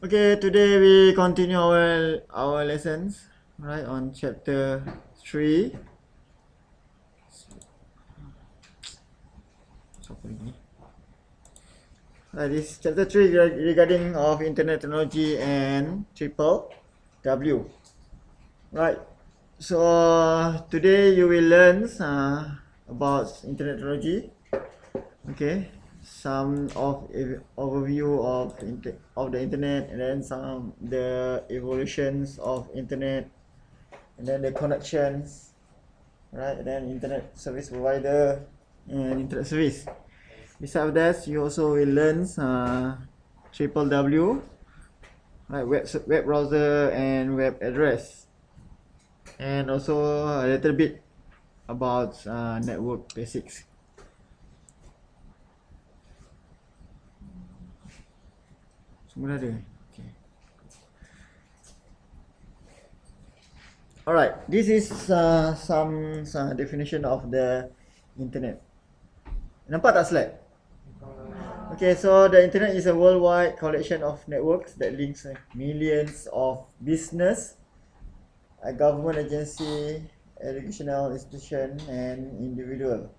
Okay, today we continue our our lessons right on chapter 3. Siapa lagi? Right, this chapter 3 regarding of internet technology and triple W. Right. So today you will learn uh, about internet technology. Okay some of overview of of the internet and then some the evolutions of internet and then the connections right? And then internet service provider and internet service. Besides that you also will learn uh, triple w right? Web web browser and web address. And also a little bit about uh, network basics Semua ada. Okay. Alright, this is uh, some uh, definition of the internet. Nampak tak slide? Okay, so the internet is a worldwide collection of networks that links uh, millions of business, a government agency, educational institution, and individual.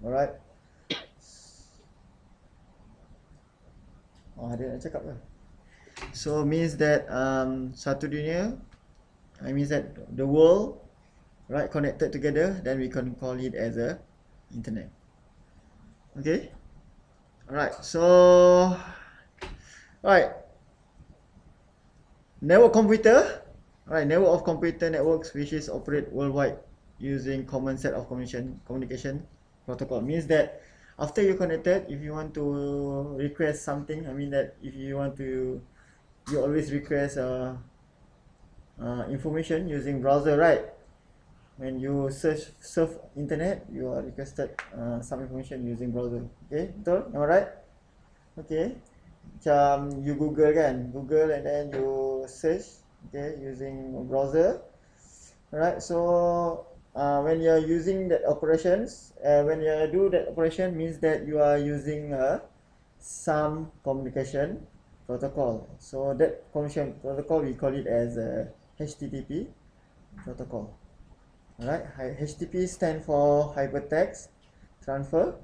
Alright. Oh, ada nak cakap ke? So means that um, satu dunia, I means that the world, right, connected together, then we can call it as a internet. Okay. Alright. So, right. Network computer, right? Network of computer networks which is operate worldwide using common set of communication communication protocol means that after you connected, if you want to request something, I mean that if you want to you always request uh, uh, information using browser right? When you search surf internet you are requested uh, some information using browser. Okay betul? Am I right? Okay. Macam you google kan? Google and then you search okay using browser. Alright so uh, when you are using that operations uh, when you do that operation means that you are using uh, some communication protocol. So that connection protocol we call it as a HTTP protocol. Alright, HTTP stand for hypertext transfer.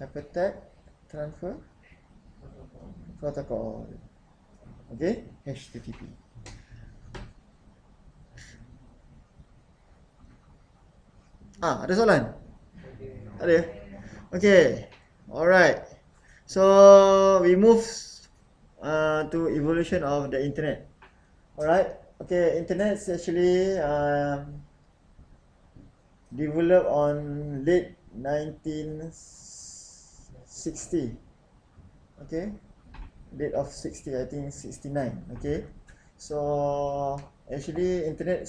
Hypertext transfer protocol. Okay, HTTP. Ah, ada soalan? Ada. Okay. Alright. So we move uh, to evolution of the internet. Alright. Okay, internet is actually um, developed on late 1960. Okay. Date of 60, I think 69. Okay. So actually internet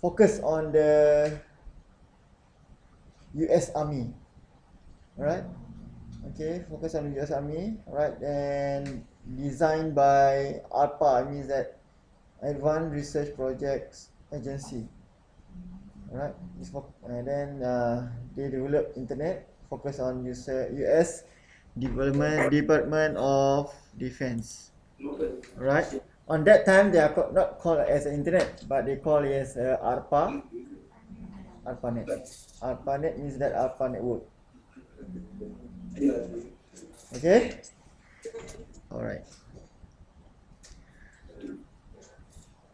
focus on the US Army. Alright. Okay, focus on US Army. Alright, and designed by ARPA, means that Advanced Research Projects Agency. Alright, and then uh, they develop internet, focus on user, US Development Department of Defense. Right. On that time, they are not called as internet, but they call it as uh, ARPA. ARPANET. ARPANET means that ARPA network. Okay? Alright.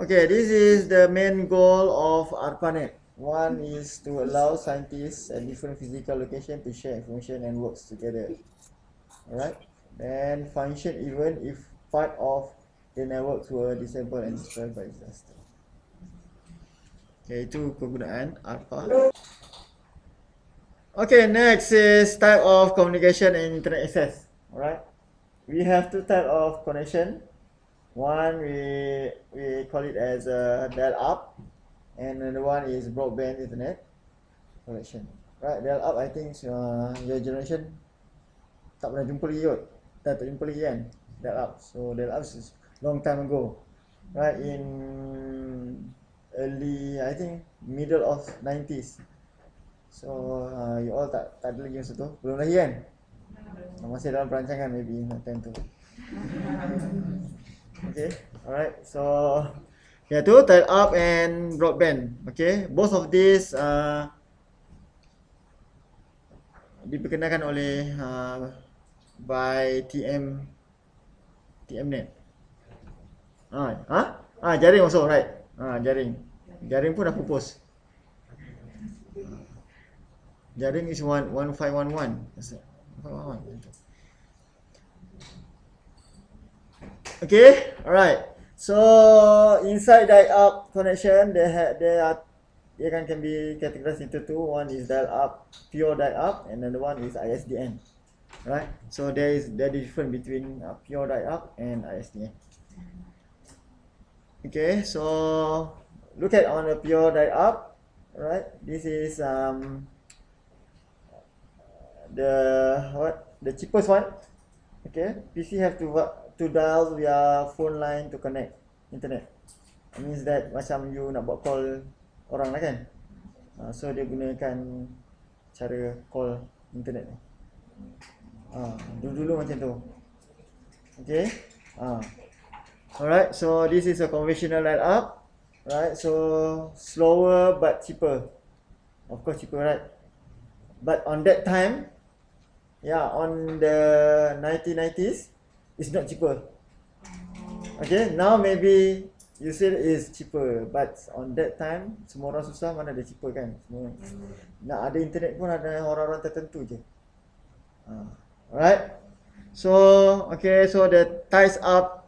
Okay, this is the main goal of ARPANET. One is to allow scientists at different physical locations to share information and work together. Alright? Then function even if part of the network were disabled and destroyed by disaster. Okay, itu kegunaan ARPA. Okay, next is type of communication and internet access. Alright. We have two type of connection. One we we call it as a dial-up, and another one is broadband internet connection. Right, dial-up I think uh, your generation tak pernah jumpa lagi kot. Tak, tak jumpa lagi kan? Dial-up. So dial-up is long time ago. Right, in early I think middle of 90s. So uh, you all tak tak ada lagi masa tu. Belum lagi kan? Masih dalam perancangan maybe time tu. Okay, alright. So yeah, tu dial up and broadband. Okay, both of these uh, diperkenalkan oleh uh, by TM TMnet. Ah, ha? Ah, jaring masuk, right? Ah, jaring. Jaring pun dah pupus. Jaring is one one five one one. Okay, alright. So inside dial up connection, they have they are they can can be categorized into two. One is dial up, pure dial up, and another one is ISDN. Right. So there is is difference between uh, pure dial up and ISDN. Okay, so look at on the pure dial up. Right. This is um the what the cheapest one. Okay, PC have to to dial via phone line to connect internet. It means that macam you nak buat call orang lah kan. Uh, so dia gunakan cara call internet ni. Uh, dulu-dulu macam tu. Okay. Uh. Alright, so this is a conventional dial up. Right, so slower but cheaper. Of course cheaper, right? But on that time, yeah, on the 1990s, it's not cheaper. Okay, now maybe you say is cheaper, but on that time semua orang susah mana ada cheaper kan? Semua nak ada internet pun ada orang-orang tertentu je. Uh, alright. So okay, so the ties up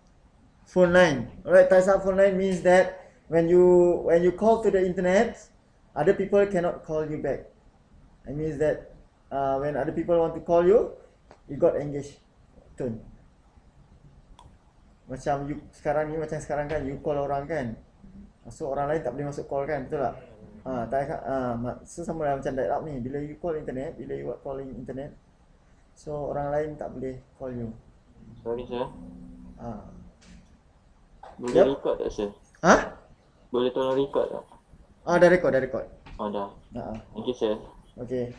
phone line. Alright, ties up phone line means that when you when you call to the internet, other people cannot call you back. It means that uh, when other people want to call you, you got engaged. Turn macam you sekarang ni macam sekarang kan you call orang kan. So orang lain tak boleh masuk call kan betul tak? Ha tak ha so sama lah macam dial up ni. Bila you call internet bila you buat calling internet so orang lain tak boleh call you. Sorry sir ha boleh yep. record tak sir ha boleh tolong record tak? Ah dah record dah record. Oh dah. Ha thank you sir okay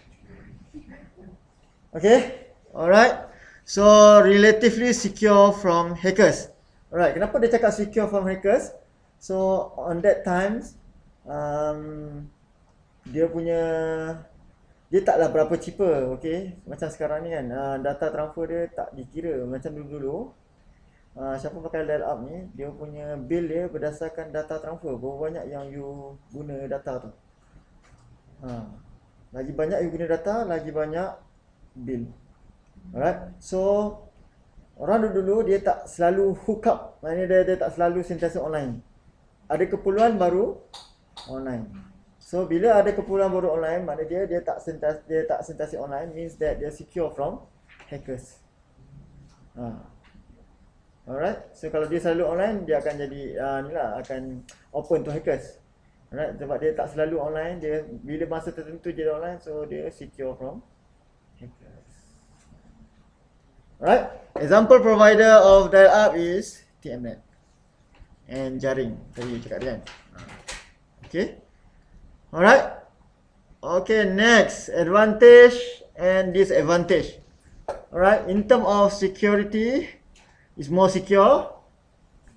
okay alright so relatively secure from hackers Alright, kenapa dia cakap secure from hackers? So on that times, um, dia punya dia taklah berapa cheaper, okay? Macam sekarang ni kan, uh, data transfer dia tak dikira macam dulu-dulu. Uh, siapa pakai dial up ni, dia punya bill dia berdasarkan data transfer. Berapa banyak yang you guna data tu. Uh, lagi banyak you guna data, lagi banyak bill. Alright, so Orang dulu-dulu dia tak selalu hook up. Maknanya dia, dia tak selalu sentiasa online. Ada keperluan baru online. So bila ada keperluan baru online, maknanya dia dia tak sentiasa dia tak sentiasa online means that dia secure from hackers. Ha. Alright. So kalau dia selalu online, dia akan jadi uh, ni lah akan open to hackers. Alright. Sebab dia tak selalu online, dia bila masa tertentu dia online, so dia secure from Right? Example provider of dial up is TMNet. And jaring. Tadi cakap kan. Okay. Alright. Okay, next. Advantage and disadvantage. Alright, in term of security, is more secure.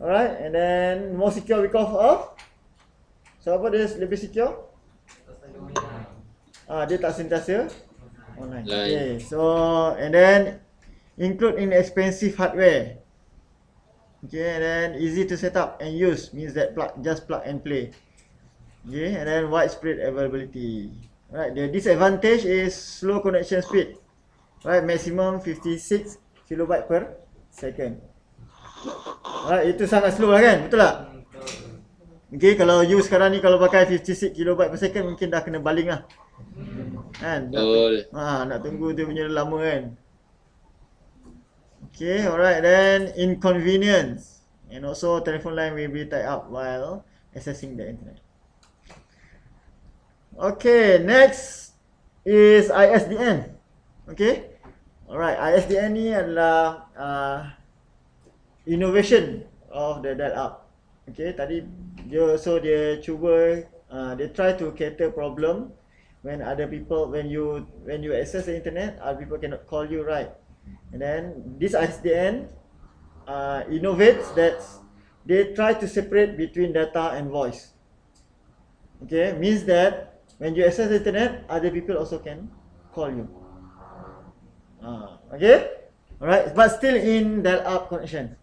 Alright, and then more secure because of? So apa dia lebih secure? Ah, dia tak sentiasa online. Okay, so and then include inexpensive hardware. Okay, and then easy to set up and use means that plug just plug and play. Okay, and then widespread availability. Right, the disadvantage is slow connection speed. Right, maximum 56 kilobyte per second. Right, itu sangat slow lah kan? Betul tak? Okay, kalau you sekarang ni kalau pakai 56 kilobyte per second mungkin dah kena baling lah. Kan? Betul. Ha, nak tunggu dia punya lama kan? Okay, alright. Then inconvenience. And also telephone line will be tied up while accessing the internet. Okay, next is ISDN. Okay. Alright, ISDN ni adalah uh, innovation of the dial up. Okay, tadi dia so dia cuba uh, they try to cater problem when other people when you when you access the internet other people cannot call you right And then this ISDN uh, innovates that they try to separate between data and voice. Okay, means that when you access the internet, other people also can call you. Uh, okay, alright, but still in dial-up connection.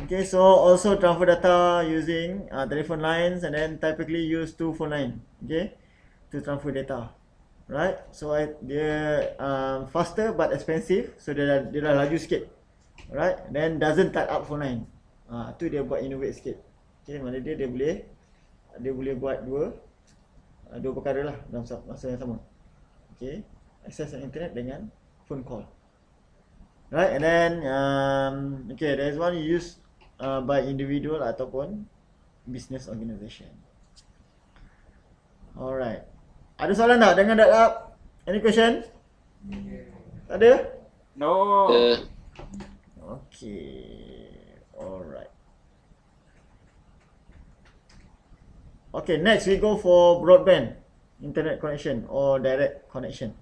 Okay, so also transfer data using uh, telephone lines and then typically use two phone line. Okay, to transfer data. Right, so I, dia um, faster but expensive, so dia dah, dia dah laju sikit. Right, then doesn't tie up phone line. Uh, tu dia buat innovate sikit. Okay, mana dia dia boleh dia boleh buat dua uh, dua perkara lah dalam masa yang sama. Okay, access internet dengan phone call. Right, and then um, okay, there's one used uh, by individual ataupun business organisation. Alright. Ada soalan tak dengan dial-up? Any question? Tak ada? No. Okay. Alright. Okay, next we go for broadband internet connection or direct connection.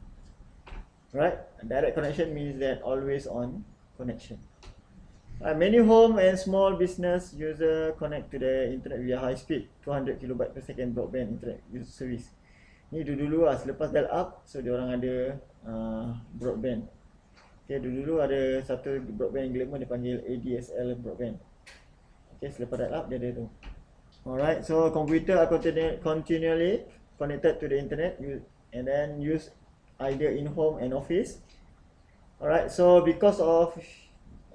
Right? Direct connection means that always on connection. Uh, many home and small business user connect to the internet via high speed 200 kilobyte per second broadband internet user service. Ni dulu-dulu lah selepas dial up so dia orang ada uh, broadband. Okay, dulu-dulu ada satu broadband yang glamour dia panggil ADSL broadband. Okay, selepas dial up dia ada tu. Alright, so computer are continu- continually connected to the internet and then use either in home and office. Alright, so because of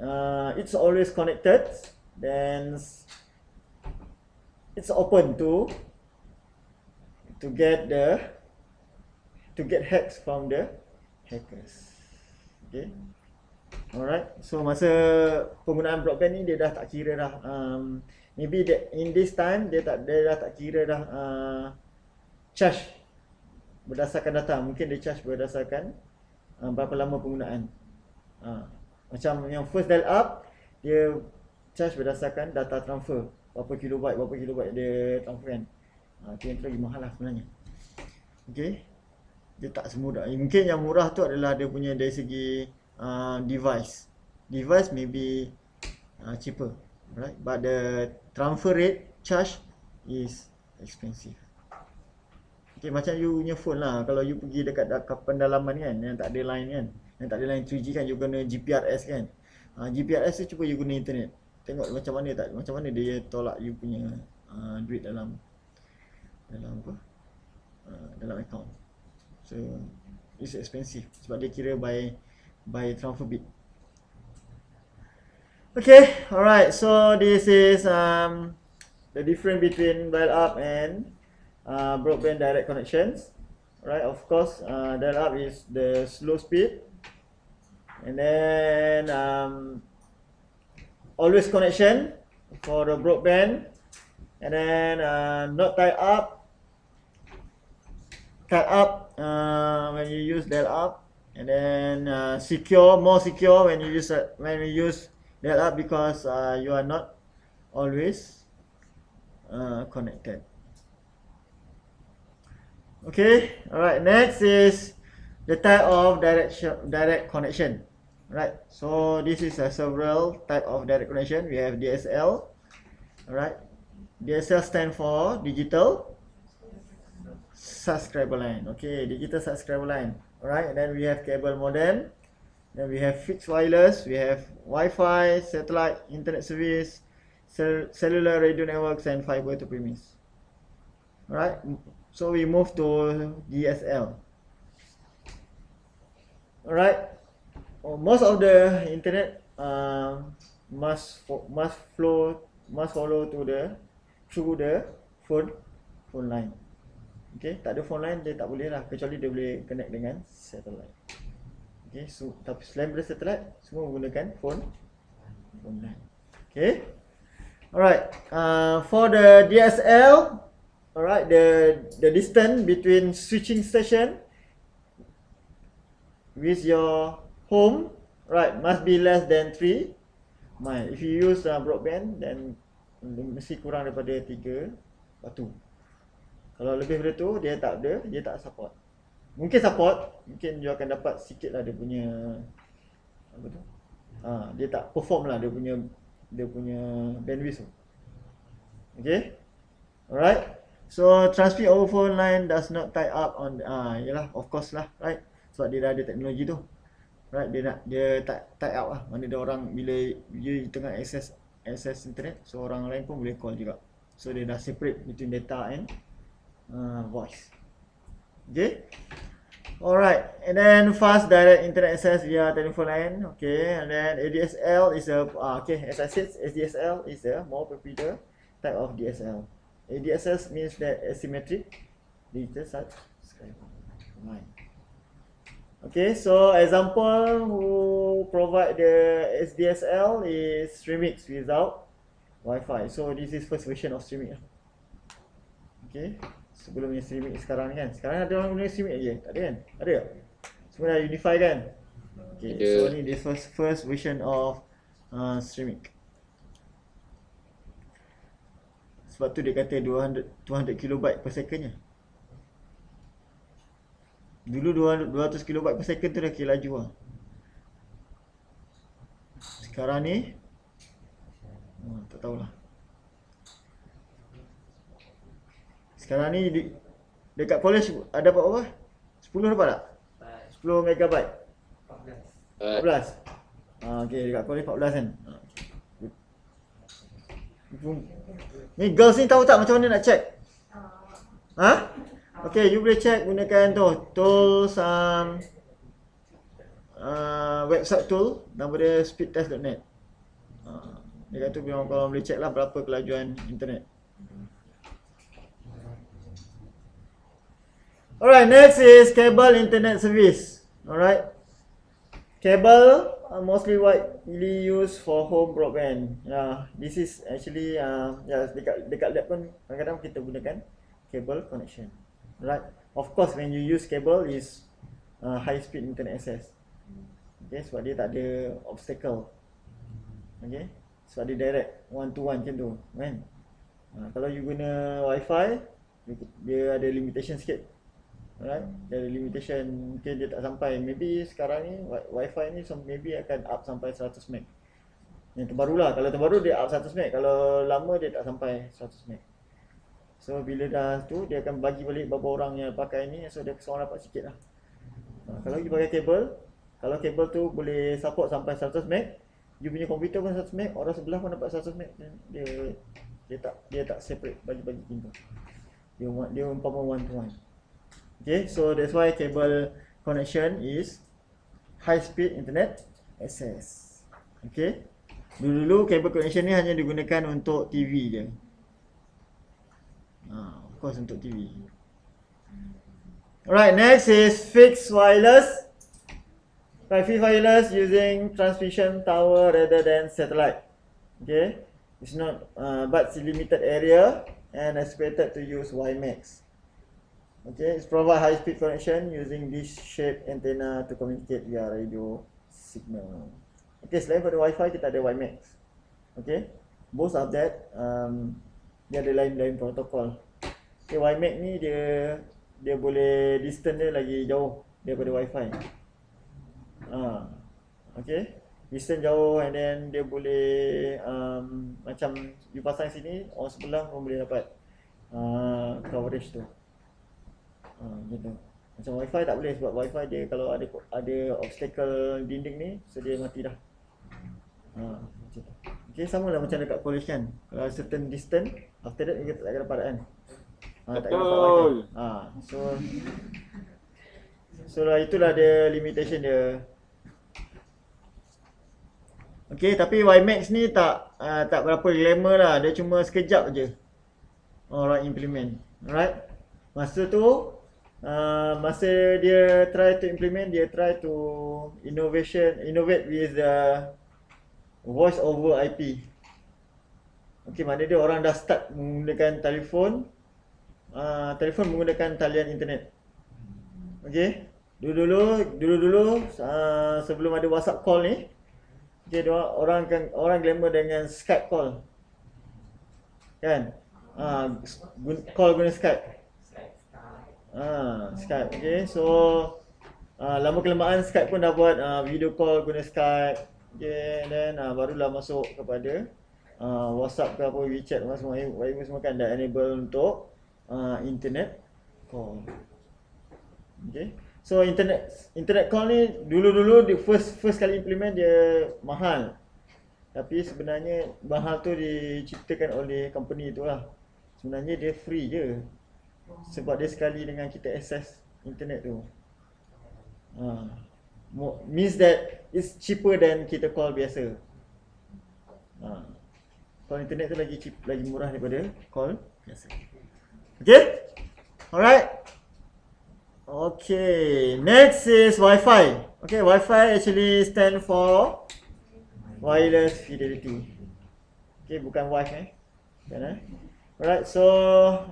uh, it's always connected, then it's open to to get the to get hacks from the hackers. Okay. Alright. So masa penggunaan broadband ni dia dah tak kira dah um, maybe that in this time dia tak dia dah tak kira dah uh, charge berdasarkan data. Mungkin dia charge berdasarkan uh, berapa lama penggunaan. Uh, macam yang first dial up dia charge berdasarkan data transfer. Berapa kilobyte, berapa kilobyte dia transfer kan. Uh, tu yang tu lagi mahal lah sebenarnya. Okay. Dia tak semudah. Mungkin yang murah tu adalah dia punya dari segi uh, device. Device maybe uh, cheaper. Right? But the transfer rate charge is expensive. Okay, macam you punya phone lah. Kalau you pergi dekat pendalaman kan, yang tak ada line kan. Yang tak ada line 3G kan, you guna GPRS kan. Uh, GPRS tu cuba you guna internet. Tengok macam mana tak, macam mana dia tolak you punya uh, duit dalam dalam apa? Uh, dalam account. So it's expensive sebab dia kira by by transfer bit. Okay, alright. So this is um the difference between dial up and uh, broadband direct connections. Right, of course, uh, dial up is the slow speed, and then um, always connection for the broadband, and then uh, not tie up, cut up uh, when you use dial up, and then uh, secure, more secure when you use when we use dial up because uh, you are not always uh, connected. Okay, alright. Next is the type of direct direct connection. Right. So this is a several type of direct connection. We have DSL. Alright. DSL stand for digital subscriber line. Okay, digital subscriber line. Alright. Then we have cable modem. Then we have fixed wireless. We have Wi-Fi, satellite, internet service, cell cellular radio networks, and fiber to premise. Alright. So we move to DSL. Alright. Oh, most of the internet uh, must fo- must flow must follow to the through the phone phone line. Okay, tak ada phone line dia tak boleh lah kecuali dia boleh connect dengan satellite. Okay, so tapi selain daripada satellite semua menggunakan phone phone line. Okay. Alright. Uh, for the DSL, alright, the the distance between switching station with your home, right, must be less than 3 mile. If you use uh, broadband, then mesti kurang daripada 3 batu. Kalau lebih daripada tu, dia tak ada, dia tak support. Mungkin support, mungkin you akan dapat sikit lah dia punya apa tu? Ah, dia tak perform lah dia punya dia punya bandwidth tu. Okay? Alright. So transmit over phone line does not tie up on ah yalah of course lah right sebab dia dah ada teknologi tu. Right dia nak dia tak tie up lah mana dia orang bila dia tengah access access internet so orang lain pun boleh call juga. So dia dah separate between data and uh, voice. Okay? Alright, and then fast direct internet access via telephone line. Okay, and then ADSL is a uh, okay as I said, ADSL is a more popular type of DSL. ADSL means that asymmetric digital subscriber line. Okay, so example who provide the SDSL is Streamix without Wi-Fi. So this is first version of Streamix. Okay, sebelum ni Streamix sekarang ni kan. Sekarang ada orang guna Streamix lagi? Tak ada kan? Ada tak? Semua dah unify kan? Okay, Ada. so ni this first first version of uh, Streamix. Sebab tu dia kata 200 200 kilobyte per secondnya. Dulu 200, 200 kilobyte per second tu dah kira laju lah. Sekarang ni hmm, tak tahulah. Sekarang ni di, dekat college ada dapat apa? 10 dapat tak? 10 megabyte. 14. Ah okey dekat college 14 kan. Ah, okay. Ni girls ni tahu tak macam mana nak check? Ha? Okay, you boleh check gunakan tu tools um, uh, website tool nama dia speedtest.net. Uh, dia kata memang korang boleh check lah berapa kelajuan internet. Alright, next is cable internet service. Alright. Cable uh, mostly widely used for home broadband. Yeah, this is actually uh, yeah, dekat dekat lab pun kadang-kadang kita gunakan cable connection. Right. Of course when you use cable is uh, high speed internet access. Okay, sebab dia tak ada obstacle. Okay. Sebab dia direct one to one macam tu, kan? Uh, kalau you guna wifi, dia- dia ada limitation sikit. Alright, dia ada limitation mungkin dia tak sampai. Maybe sekarang ni wi- wifi ni so maybe akan up sampai 100 meg. Yang terbaru lah, kalau terbaru dia up 100 meg. Kalau lama dia tak sampai 100 meg. So bila dah tu dia akan bagi balik berapa orang yang pakai ni so dia seorang dapat sikit lah. Ha, kalau you pakai kabel, kalau kabel tu boleh support sampai 100 meg, you punya komputer pun 100 meg, orang sebelah pun dapat 100 meg dia dia tak dia tak separate bagi-bagi pintu. Dia dia umpama one to one. Okay, so that's why cable connection is high speed internet access. Okay. Dulu-dulu cable connection ni hanya digunakan untuk TV je. Ah, of course untuk TV. Alright, next is fixed wireless. Right, fixed wireless using transmission tower rather than satellite. Okay, it's not, uh, but it's limited area and expected to use WiMAX. Okay, it's provide high speed connection using dish shaped antenna to communicate via radio signal. Okay, selain pada Wi-Fi kita ada WiMAX. Okay, both of that um, dia ada lain-lain protokol. Okay, WiMAX ni dia dia boleh distance dia lagi jauh daripada Wi-Fi. Ah, okay. Distance jauh and then dia boleh um, macam you pasang sini, orang sebelah pun boleh dapat uh, coverage tu. Ah, gitu. Macam wifi tak boleh sebab wifi dia kalau ada ada obstacle dinding ni, so dia mati dah. Ha, macam tu. Okay, sama lah macam dekat college kan. Kalau certain distance, after that kita tak akan dapat kan. Ha, tak akan dapat. Ha, so So lah itulah dia limitation dia. Okay, tapi WiMAX ni tak uh, tak berapa glamour lah. Dia cuma sekejap je. Orang implement. Alright. Masa tu uh, masa dia try to implement, dia try to innovation, innovate with the voice over IP. Okay, mana dia orang dah start menggunakan telefon uh, telefon menggunakan talian internet. Okay. Dulu-dulu dulu-dulu uh, sebelum ada WhatsApp call ni, dia orang akan orang glamour dengan Skype call. Kan? Uh, call guna Skype. Ah, Skype. Okay, so uh, lama kelamaan Skype pun dah buat uh, video call guna Skype. Okay, then uh, barulah masuk kepada uh, WhatsApp ke apa WeChat semua semua semua kan dah enable untuk uh, internet call. Okay. So internet internet call ni dulu-dulu di first first kali implement dia mahal. Tapi sebenarnya mahal tu diciptakan oleh company tu lah. Sebenarnya dia free je. Sebab dia sekali dengan kita access internet tu. Ha. Means that it's cheaper than kita call biasa. Ha. Call internet tu lagi cheap, lagi murah daripada call biasa. Okay? Alright. Okay, next is Wi-Fi. Okay, Wi-Fi actually stand for wireless fidelity. Okay, bukan Wi-Fi. Eh? Kan eh? Alright, so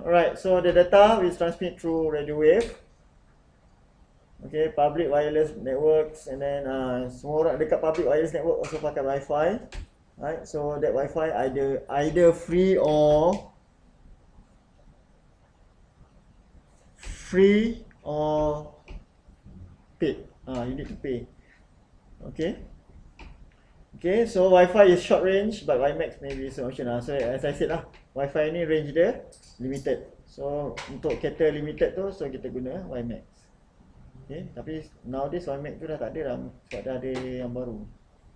alright, so the data will transmit through radio wave. Okay, public wireless networks and then uh, semua orang dekat public wireless network also pakai Wi-Fi. Right, so that Wi-Fi either either free or free or paid. Ah, you need to pay. Okay. Okay, so Wi-Fi is short range, but WiMAX maybe is an option lah. So as I said lah, Wi-Fi ni range dia limited. So untuk cater limited tu, so kita guna WiMAX. Okay, tapi nowadays WiMAX tu dah tak ada lah sebab dah ada yang baru.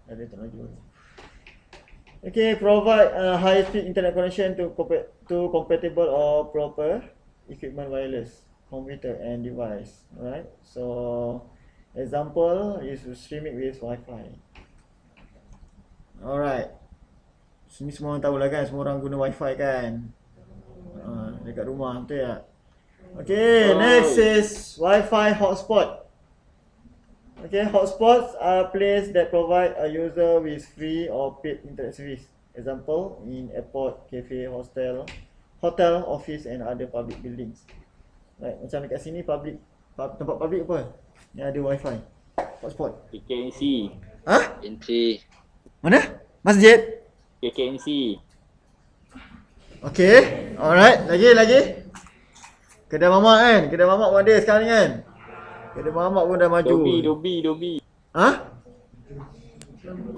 Dah ada teknologi baru. Okay, provide uh, high speed internet connection to to compatible or proper equipment wireless computer and device. Right so example is to stream it with wifi. Alright. Sini semua orang tahu lah kan semua orang guna wifi kan? Uh, dekat rumah betul tak okay oh. next is wifi hotspot okay hotspots are place that provide a user with free or paid internet service example in airport cafe hostel hotel office and other public buildings Right, macam dekat sini public pub, tempat public apa? Yang ada wifi. Hotspot. KKNC. Ha? NC. Mana? Masjid. KKNC. Okay. Alright, lagi lagi. Kedai mamak kan? Kedai mamak pun ada sekarang ni kan? Kedai mamak pun dah maju. Dobi, Dobi, Dobi. Ha?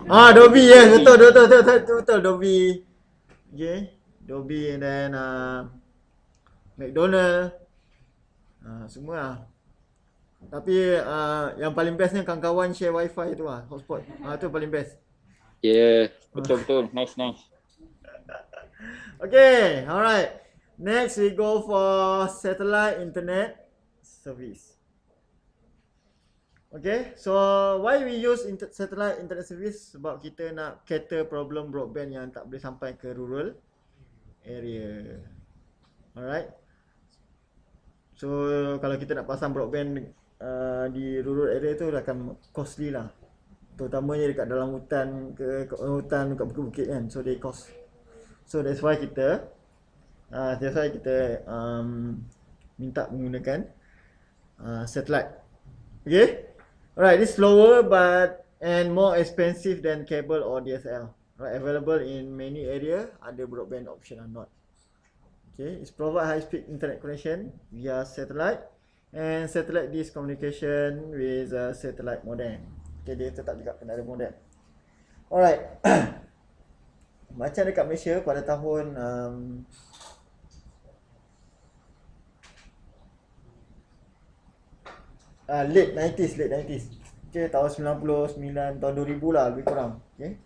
Ah, Dobi yes, betul betul betul betul, betul, betul Dobi. Okay. Dobi and then uh, McDonald. Uh, semua lah. Tapi uh, yang paling best ni kawan-kawan share wifi tu lah, hotspot. Ah uh, tu paling best. Yeah. Betul betul. Nice nice. okay, alright. Next we go for satellite internet service. Okay, so why we use inter- satellite internet service? Sebab kita nak cater problem broadband yang tak boleh sampai ke rural area. Alright. So kalau kita nak pasang broadband uh, di rural area tu akan costly lah. Terutamanya dekat dalam hutan ke, hutan dekat bukit-bukit kan. So they cost. So that's why kita uh, that's why kita um, minta menggunakan uh, satellite. Okay? Alright, this slower but and more expensive than cable or DSL. Right, available in many area. Ada broadband option or not. Okay, it's provide high speed internet connection via satellite and satellite dish communication with a satellite modem. Okay, dia tetap juga kena ada modem. Alright. Macam dekat Malaysia pada tahun um, uh, late 90s, late 90s. Okay, tahun 99, tahun 2000 lah lebih kurang. Okay.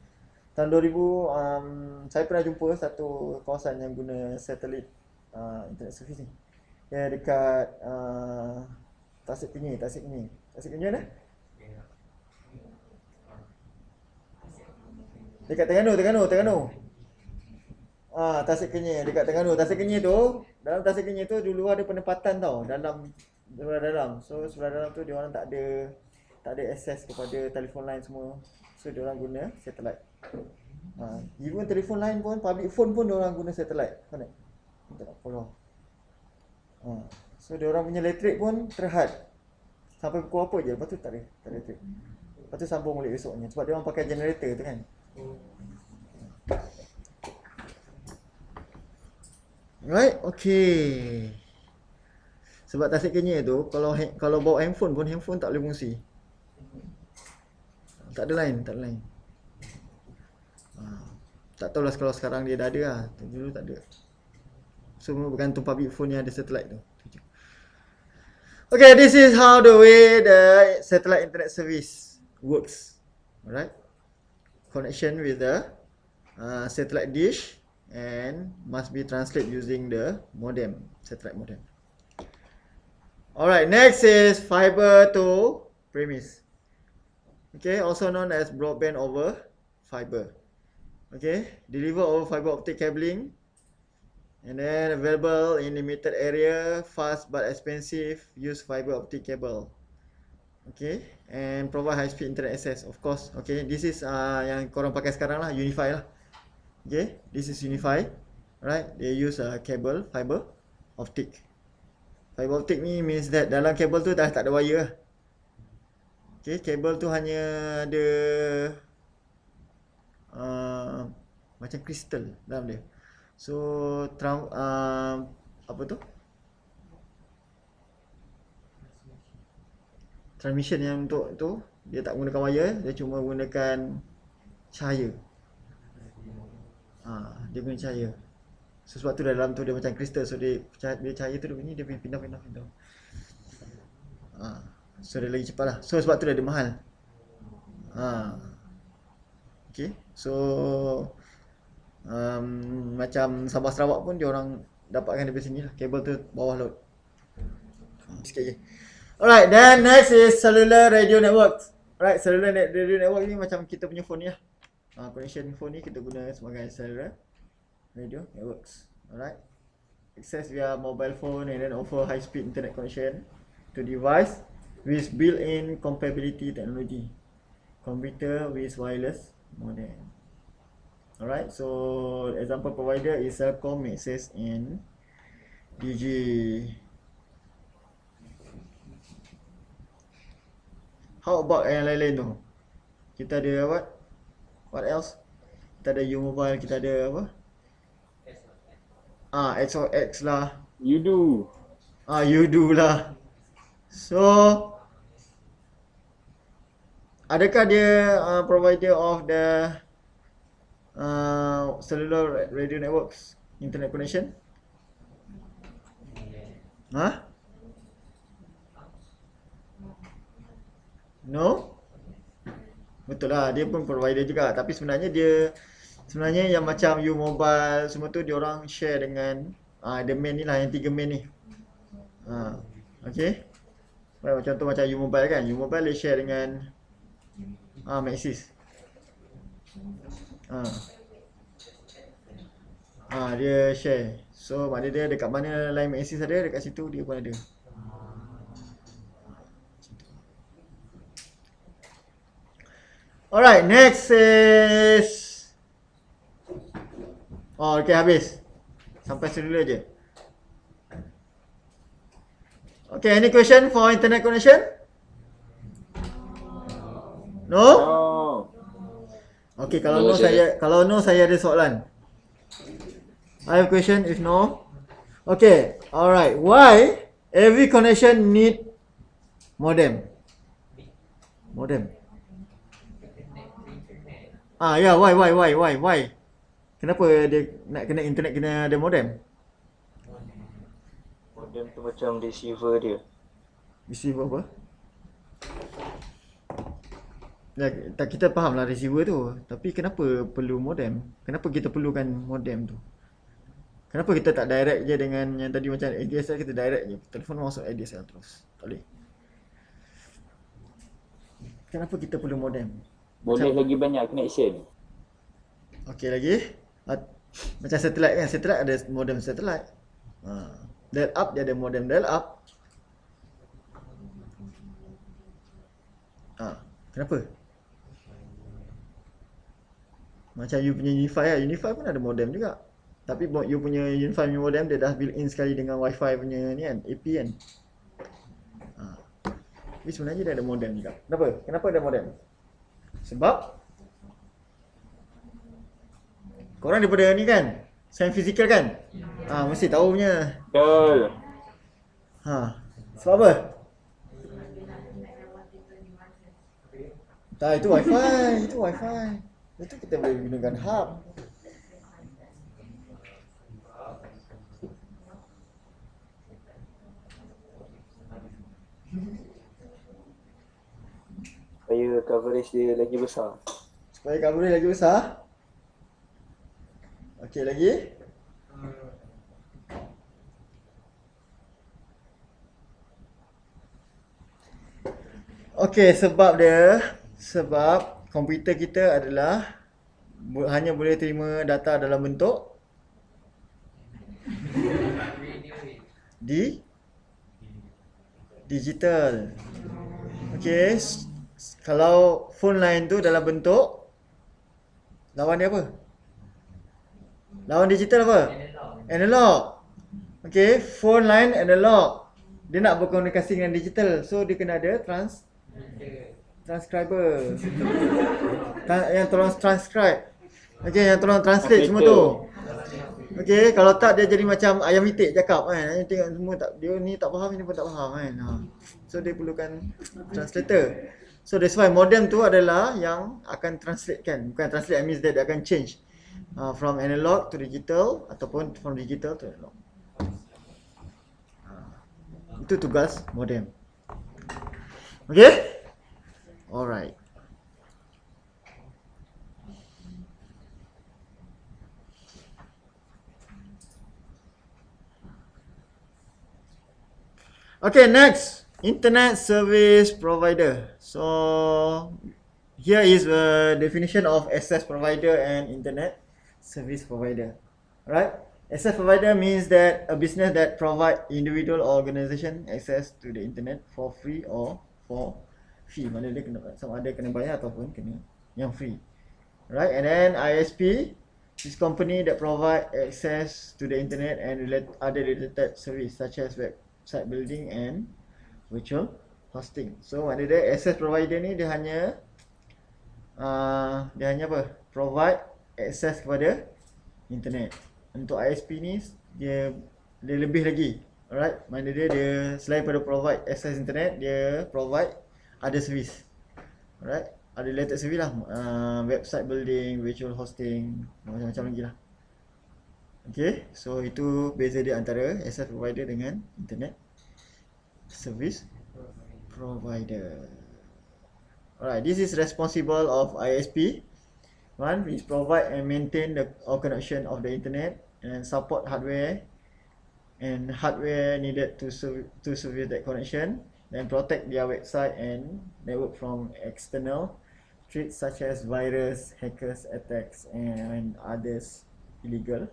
Tahun 2000 um, saya pernah jumpa satu kawasan yang guna satelit uh, internet service ni. Ya dekat uh, Tasik Penyi, Tasik Penyi. Tasik Penyi mana? Dekat Terengganu, Terengganu, Terengganu. Ah, Tasik Kenyir, dekat Terengganu. Tasik Kenyir tu, dalam Tasik Kenyir tu dulu ada penempatan tau dalam sebelah dalam. So sebelah dalam tu dia orang tak ada tak ada akses kepada telefon line semua. So dia orang guna satellite. Ha, even telefon line pun public phone pun dia orang guna satellite. Connect tak nak follow ha. So dia orang punya elektrik pun terhad Sampai pukul apa je Lepas tu tak ada Tak ada elektrik Lepas tu sambung balik besoknya Sebab dia orang pakai generator tu kan Right Okay Sebab tasik kenyek tu kalau ha- kalau bawa handphone pun handphone tak boleh fungsi. Tak ada line, tak ada line. Ha. Tak tahulah kalau sekarang dia dah ada lah. Dulu tak ada. Semua bergantung public phone yang ada satellite tu. Okay, this is how the way the satellite internet service works. Alright. Connection with the uh, satellite dish and must be translated using the modem, satellite modem. Alright, next is fiber to premise. Okay, also known as broadband over fiber. Okay, deliver over fiber optic cabling and then available in limited area, fast but expensive, use fiber optic cable. Okay, and provide high speed internet access. Of course, okay, this is uh, yang korang pakai sekarang lah, Unify lah. Okay, this is Unify. Right, they use a uh, cable, fiber optic. Fiber optic ni means that dalam kabel tu dah tak ada wire lah. Okay, kabel tu hanya ada uh, macam kristal dalam dia. So, tram, uh, apa tu? Transmission yang untuk tu, dia tak gunakan wire, dia cuma gunakan cahaya. Ah, ha, dia guna cahaya. So, sebab tu dalam tu dia macam kristal, so dia dia cahaya tu dia bunyi dia pindah-pindah pindah. Ah, ha, so dia lagi cepat lah. So sebab tu dia ada mahal. Ah. Ha. Okay, so um, macam Sabah Sarawak pun dia orang dapatkan dari sini lah. Kabel tu bawah laut. Sikit je. Alright, then next is cellular radio network. Alright, cellular radio network ni macam kita punya phone ni lah. Uh, connection phone ni kita guna sebagai cellular radio networks. Alright. Access via mobile phone and then offer high speed internet connection to device with built-in compatibility technology. Computer with wireless modem. Alright, so example provider is Cellcom, Maxis and DG. How about yang lain-lain tu? Kita ada apa? What else? Kita ada U-Mobile, kita ada apa? Ah, XOX lah. You do. Ah, you do lah. So, adakah dia uh, provider of the uh, cellular radio networks internet connection? Huh? No? Betul lah, dia pun provider juga tapi sebenarnya dia sebenarnya yang macam you mobile semua tu dia orang share dengan uh, the main ni lah yang tiga main ni. Uh, okay. Well, contoh macam you mobile kan, you mobile dia share dengan uh, Maxis. Ha. Ha, dia share. So maknanya dia dekat mana line Maxis ada, dekat situ dia pun ada. Alright, next is Oh, okay habis. Sampai sini aja. Okay, any question for internet connection? No? No. Okay, kalau no, no saya kalau no saya ada soalan. I have question if no. Okay, alright. Why every connection need modem? Modem. Ah, yeah, why, why, why, why, why? Kenapa dia nak kena internet kena ada modem? Modem tu macam receiver dia. Receiver apa? Ya, tak kita faham lah receiver tu. Tapi kenapa perlu modem? Kenapa kita perlukan modem tu? Kenapa kita tak direct je dengan yang tadi macam ADSL kita direct je. Telefon masuk ADSL terus. Tak boleh. Kenapa kita perlu modem? Boleh macam, lagi banyak connection. Okey lagi. Macam satellite kan. Satellite ada modem satellite. Ha. Dial up dia ada modem dial up. Ha. Kenapa? Macam you punya Unify lah. Unify pun ada modem juga. Tapi you punya Unify punya modem dia dah built in sekali dengan Wi-Fi punya ni kan. AP kan. Ha. Tapi sebenarnya dia ada modem juga. Kenapa? Kenapa ada modem? Sebab Korang daripada ni kan? Sains fizikal kan? Ha, mesti tahu punya. Betul. Ha. Sebab apa? Tak, itu wifi. Itu wifi. Itu kita boleh gunakan hub. Supaya coverage dia lagi besar. Supaya coverage lagi besar. Okey, lagi. Okey, sebab dia sebab komputer kita adalah hanya boleh terima data dalam bentuk di digital. Okey, kalau phone line tu dalam bentuk lawan dia apa? Lawan digital apa? Analog. Okey, phone line analog. Dia nak berkomunikasi dengan digital. So dia kena ada trans transcriber. Tra- yang tolong transcribe. Okey, yang tolong translate semua tu. Okey, kalau tak dia jadi macam ayam itik cakap kan. Ayam tengok semua tak dia ni tak faham ini pun tak faham kan. Ha. So dia perlukan translator. So that's why modem tu adalah yang akan translate kan. Bukan translate I means that dia akan change uh, from analog to digital ataupun from digital to analog. Ha. Itu tugas modem. Okay? Alright. Okay, next. Internet service provider. So, here is the definition of access provider and internet service provider. Right? Access provider means that a business that provide individual or organization access to the internet for free or for fee. Mana dia kena sama ada kena bayar ataupun kena yang free. Right? And then ISP is company that provide access to the internet and relate, other related service such as website building and virtual hosting. So mana dia access provider ni dia hanya uh, dia hanya apa? Provide access kepada internet. Untuk ISP ni dia dia lebih lagi. Alright, mana dia dia selain pada provide access internet, dia provide ada service. Alright, ada related service lah. Uh, website building, virtual hosting, macam-macam lagi lah. Okay, so itu beza dia antara access provider dengan internet service provider. Alright, this is responsible of ISP. One is provide and maintain the all connection of the internet and support hardware and hardware needed to serve to service that connection. Then protect their website and network from external threats such as virus, hackers, attacks, and others illegal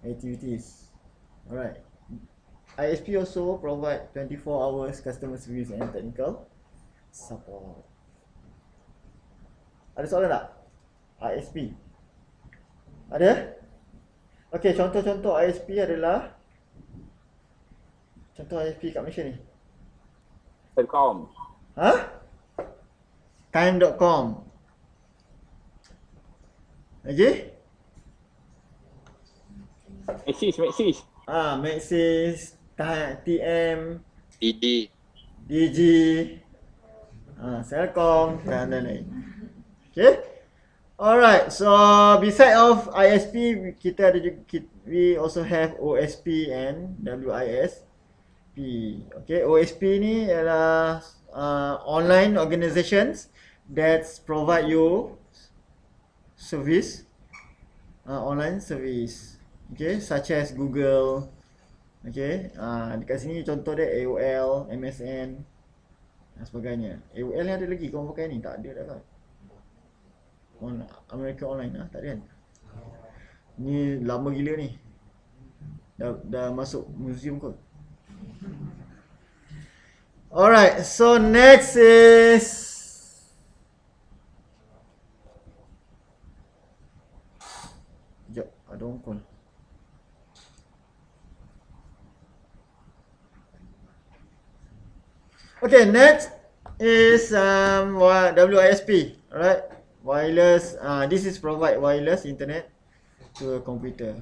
activities. Alright. ISP also provide 24 hours customer service and technical support. Ada soalan tak? ISP. Ada? Okey, contoh-contoh ISP adalah contoh ISP kat Malaysia ni. Telkom. Ha? Time.com. Lagi? Maxis, Maxis. Ah, Maxis, TM, DD DG, ah, Celcom dan lain-lain. Okay? Alright, so beside of ISP, kita ada juga, we also have OSP and WISP. Okay, OSP ni ialah uh, online organizations that provide you service, uh, online service. Okay, such as Google. Okay, uh, dekat sini contoh dia AOL, MSN dan sebagainya. AOL ni ada lagi kau pakai ni? Tak ada dah kan? On, America Online lah, tak ada kan? Ni lama gila ni. Dah, dah masuk museum kot. Alright, so next is Sekejap, ada orang call. Okay, next is um WISP, alright? Wireless. Uh, this is provide wireless internet to a computer.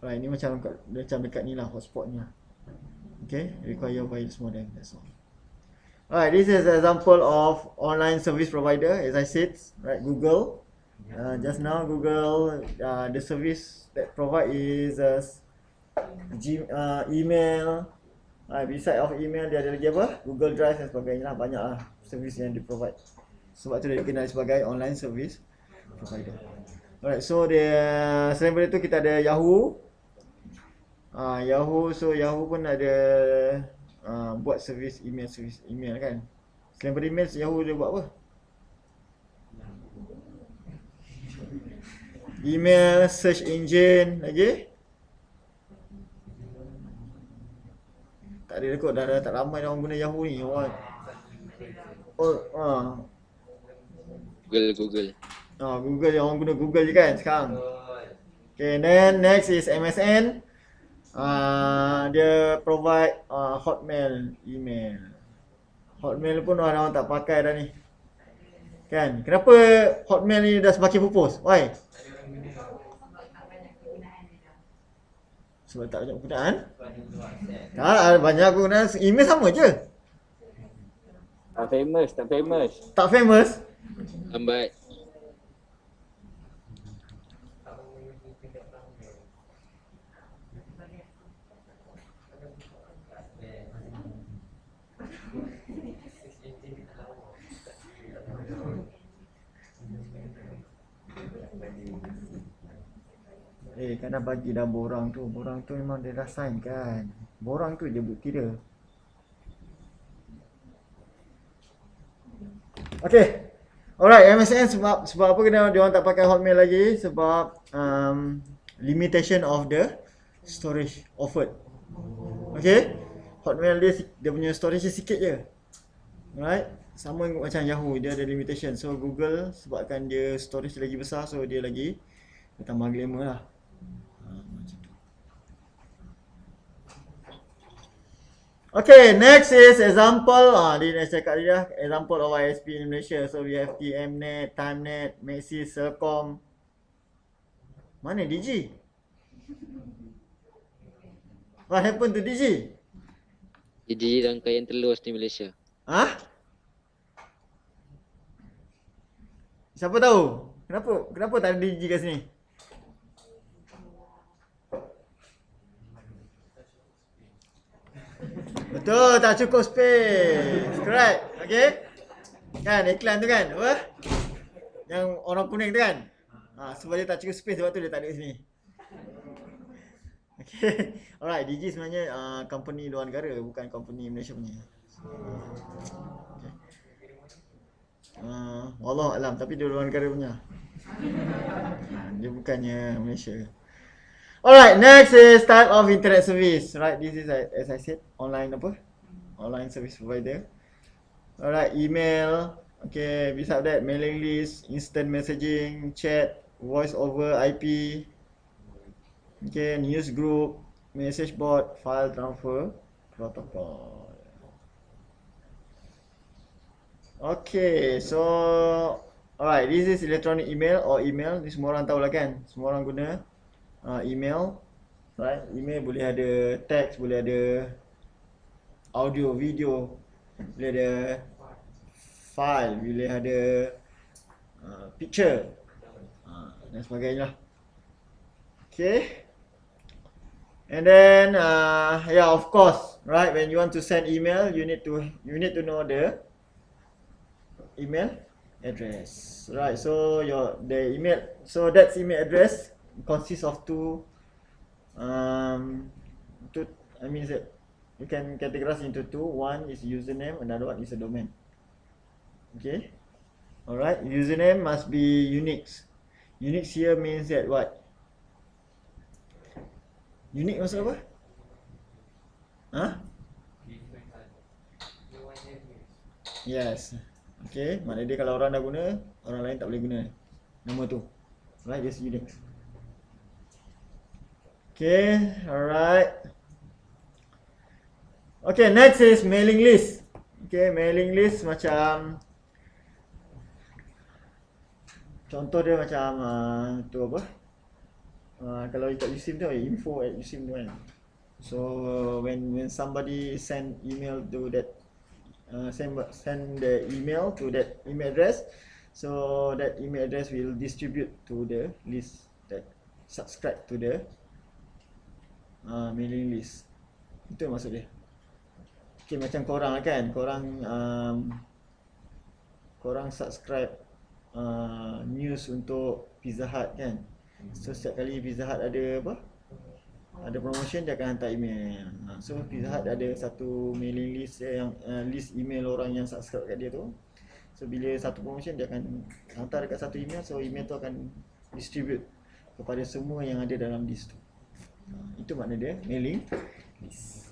Right, ni macam kat- macam dekat ni lah hotspot ni lah. Okay, require wireless modem. That's all. Alright, this is an example of online service provider. As I said, right, Google. Uh, just now, Google, uh, the service that provide is uh, G, uh, email. Uh, beside of email, dia ada lagi apa? Google Drive dan sebagainya lah. Banyak lah servis yang di provide. Sebab tu dia dikenali sebagai online service provider. Alright, so dia selain daripada tu kita ada Yahoo. Ah Yahoo, so Yahoo pun ada uh, buat servis email servis email kan. Selain daripada email, Yahoo dia buat apa? Email, search engine lagi. Tak ada kot, dah, dah tak ramai dah orang guna Yahoo ni. Orang Oh, ah, Google Google. Ah, Google yang orang guna Google je kan sekarang. Okay, then next is MSN. Ah, dia provide ah, Hotmail email. Hotmail pun orang, orang tak pakai dah ni. Kan? Kenapa Hotmail ni dah semakin pupus? Why? Sebab tak banyak penggunaan. Tak, banyak penggunaan. Email sama je. Tak famous, tak famous. Tak famous. Lambat. Dah bagi dah borang tu. Borang tu memang dia dah sign kan. Borang tu je bukti dia. Okay. Alright, MSN sebab sebab apa kena dia orang tak pakai Hotmail lagi sebab um, limitation of the storage offered. Okay? Hotmail dia dia punya storage dia sikit je. Alright? Sama macam Yahoo, dia ada limitation. So Google sebabkan dia storage lagi besar so dia lagi tambah glamour lah. Ha, macam tu. Okay, next is example. Ah, dia dah cakap dia dah. Example of ISP in Malaysia. So we have TMNet, TimeNet, Maxis, Celcom. Mana Digi? What happened to Digi? Jadi rangkaian telus di Malaysia. Ha? Siapa tahu? Kenapa? Kenapa tak ada Digi kat sini? Betul, tak cukup space. Correct. Okay? Kan iklan tu kan? Apa? Yang orang kuning tu kan? Ha, sebab dia tak cukup space sebab tu dia tak ada sini. Okay. Alright, Digi sebenarnya uh, company luar negara bukan company Malaysia punya. Okay. Uh, Allah alam tapi dia luar negara punya. Uh, dia bukannya Malaysia. Alright, next is type of internet service. Right, this is as I said, online apa? Online service provider. Alright, email. Okay, beside that, mailing list, instant messaging, chat, voice over IP. Okay, news group, message board, file transfer, protocol. Okay, so alright, this is electronic email or email. Ni semua orang tahu lah kan? Semua orang guna uh, email. Right, email boleh ada text, boleh ada audio, video, boleh ada file, boleh ada uh, picture uh, dan sebagainya lah. Okay. And then uh, yeah, of course, right? When you want to send email, you need to you need to know the email address, right? So your the email, so that email address consists of two, um, two. I mean, that you can categorize into two. One is username, another one is a domain. Okay. Alright, username must be Unix. Unix here means that what? Unique maksud apa? Ha? Yes. Okay, maknanya dia kalau orang dah guna, orang lain tak boleh guna nama tu. Right, just Unix. Okay, alright. Okay, next is mailing list. Okay, mailing list macam contoh dia macam uh, tu apa? uh, kalau kat USIM tu info at USIM tu kan so when when somebody send email to that uh, send send the email to that email address so that email address will distribute to the list that subscribe to the uh, mailing list. Itu maksud dia. Okay macam korang lah kan. Korang um, korang subscribe uh, news untuk Pizza Hut kan. So setiap kali Pizza Hut ada apa? Ada promotion dia akan hantar email. Ha, so Pizza Hut ada satu mailing list yang uh, list email orang yang subscribe kat dia tu. So bila satu promotion dia akan hantar dekat satu email. So email tu akan distribute kepada semua yang ada dalam list tu itu makna dia mailing list.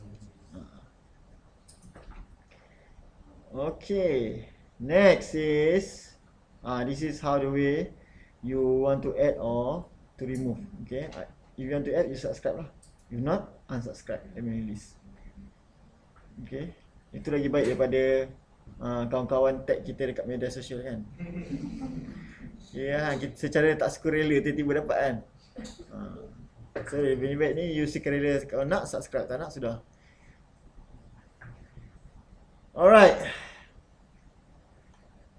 Okay, next is ah uh, this is how the way you want to add or to remove. Okay, uh, if you want to add, you subscribe lah. If not, unsubscribe the mailing list. Okay, itu lagi baik daripada uh, kawan-kawan tag kita dekat media sosial kan. Ya, yeah, kita secara tak sukarela tiba-tiba dapat kan. Uh, so lebih baik ni you sukarela kalau nak subscribe tak nak sudah. Alright.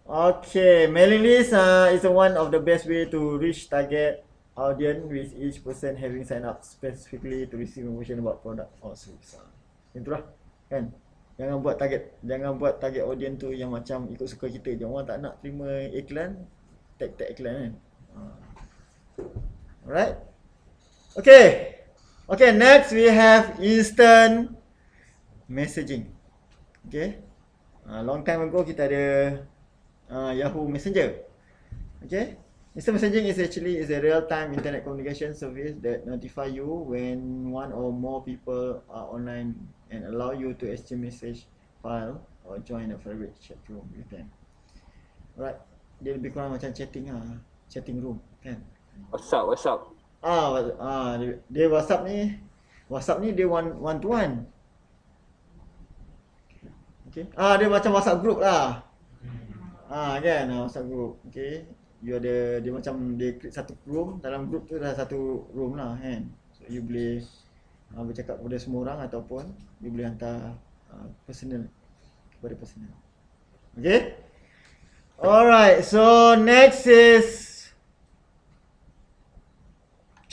Okay, mailing list uh, is one of the best way to reach target audience with each person having sign up specifically to receive information about product or service. Uh, itulah kan. Jangan buat target, jangan buat target audience tu yang macam ikut suka kita je. Orang tak nak terima iklan, tag-tag iklan kan. Uh. Alright. Okay. Okay, next we have instant messaging. Okay. Uh, long time ago kita ada uh, Yahoo Messenger. Okay. Instant messaging is actually is a real-time internet communication service that notify you when one or more people are online and allow you to exchange message file or join a private chat room with them. Right. Dia lebih kurang macam chatting ah, chatting room kan. WhatsApp, WhatsApp. Ah, ah dia, WhatsApp ni WhatsApp ni dia one one to one. Okay. Ah dia macam WhatsApp group lah. Ah kan ah, WhatsApp group. Okay. You ada dia macam dia create satu room dalam group tu dah satu room lah kan. So you boleh uh, bercakap kepada semua orang ataupun you boleh hantar uh, personal kepada personal. Okay. Alright. So next is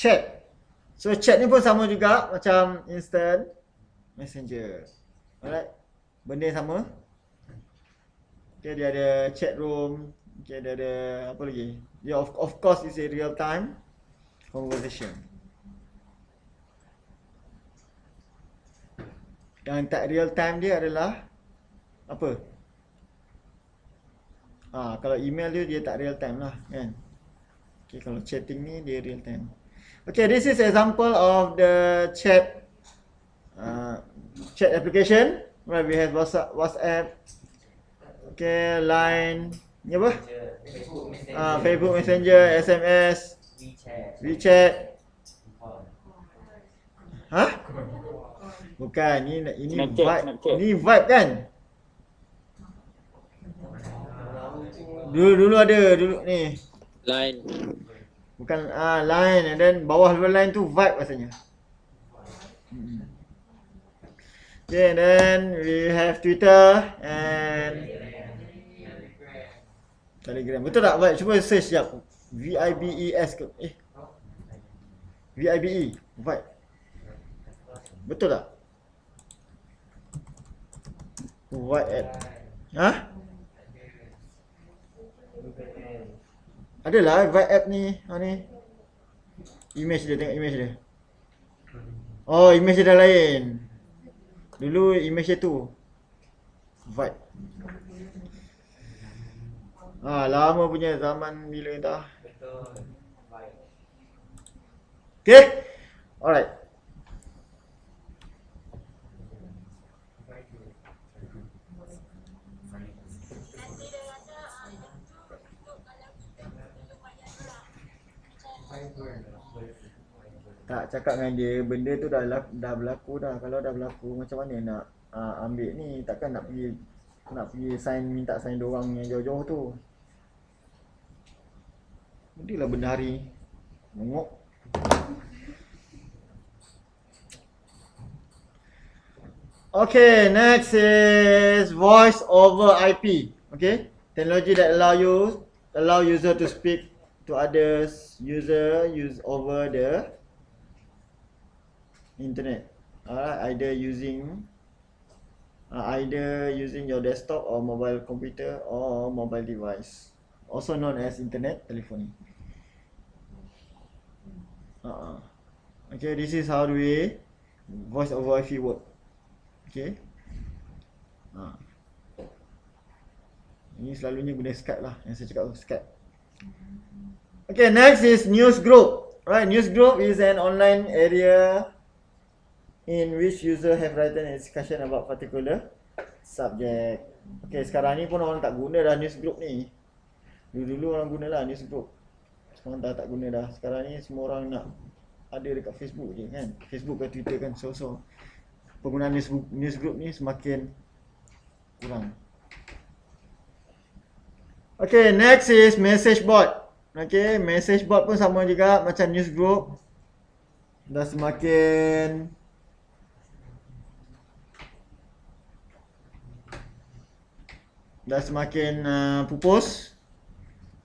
chat. So chat ni pun sama juga macam instant messenger. Alright. Benda yang sama. Okay, dia ada chat room. Okay, dia ada apa lagi? Dia of, of course is a real time conversation. Yang tak real time dia adalah apa? Ah kalau email dia dia tak real time lah kan? Okay, kalau chatting ni dia real time okay this is example of the chat uh, chat application Right, we have WhatsApp, WhatsApp. Okay, Line. Ni apa? Facebook Messenger. Ah, Facebook Messenger, SMS. WeChat. WeChat. Hah? Bukan, ni ini Snapchat, vibe. Snapchat. Ni vibe kan? Dulu dulu ada dulu ni. Line. Bukan ah line and then bawah line tu vibe rasanya. Hmm. Okay, and then we have Twitter and Telegram. Betul tak? Baik, cuba search sekejap. V-I-B-E-S ke? Eh. V-I-B-E. Vibe. Betul tak? Vibe app. Ha? Adalah Vibe app ni. Ha ni. Image dia, tengok image dia. Oh, image dia dah lain. Dulu image dia tu Vibe Ah lama punya zaman bila dah Okay Alright tak cakap dengan dia benda tu dah laku, dah berlaku dah. Kalau dah berlaku macam mana nak uh, ambil ni? Takkan nak pergi nak pergi sign minta sign dia orang yang jauh-jauh tu? Mudilah benda hari. Mengok. Okay, next is voice over IP. Okay, technology that allow you allow user to speak to others user use over the internet. Alright, either using uh, either using your desktop or mobile computer or mobile device, also known as internet telephony. Uh-uh. Okay, this is how we voice over IP work. Okay. Ha. Ini selalunya guna Skype lah yang saya cakap tu Skype. Okay, next is news group. Right, news group is an online area in which user have written a discussion about particular subject. Okay, sekarang ni pun orang tak guna dah news group ni. Dulu-dulu orang guna lah news group. Sekarang dah tak guna dah. Sekarang ni semua orang nak ada dekat Facebook je kan. Facebook ke Twitter kan so-so penggunaan news, news group ni semakin kurang. Okay, next is message board. Okay, message board pun sama juga macam news group. Dah semakin dah semakin uh, pupus.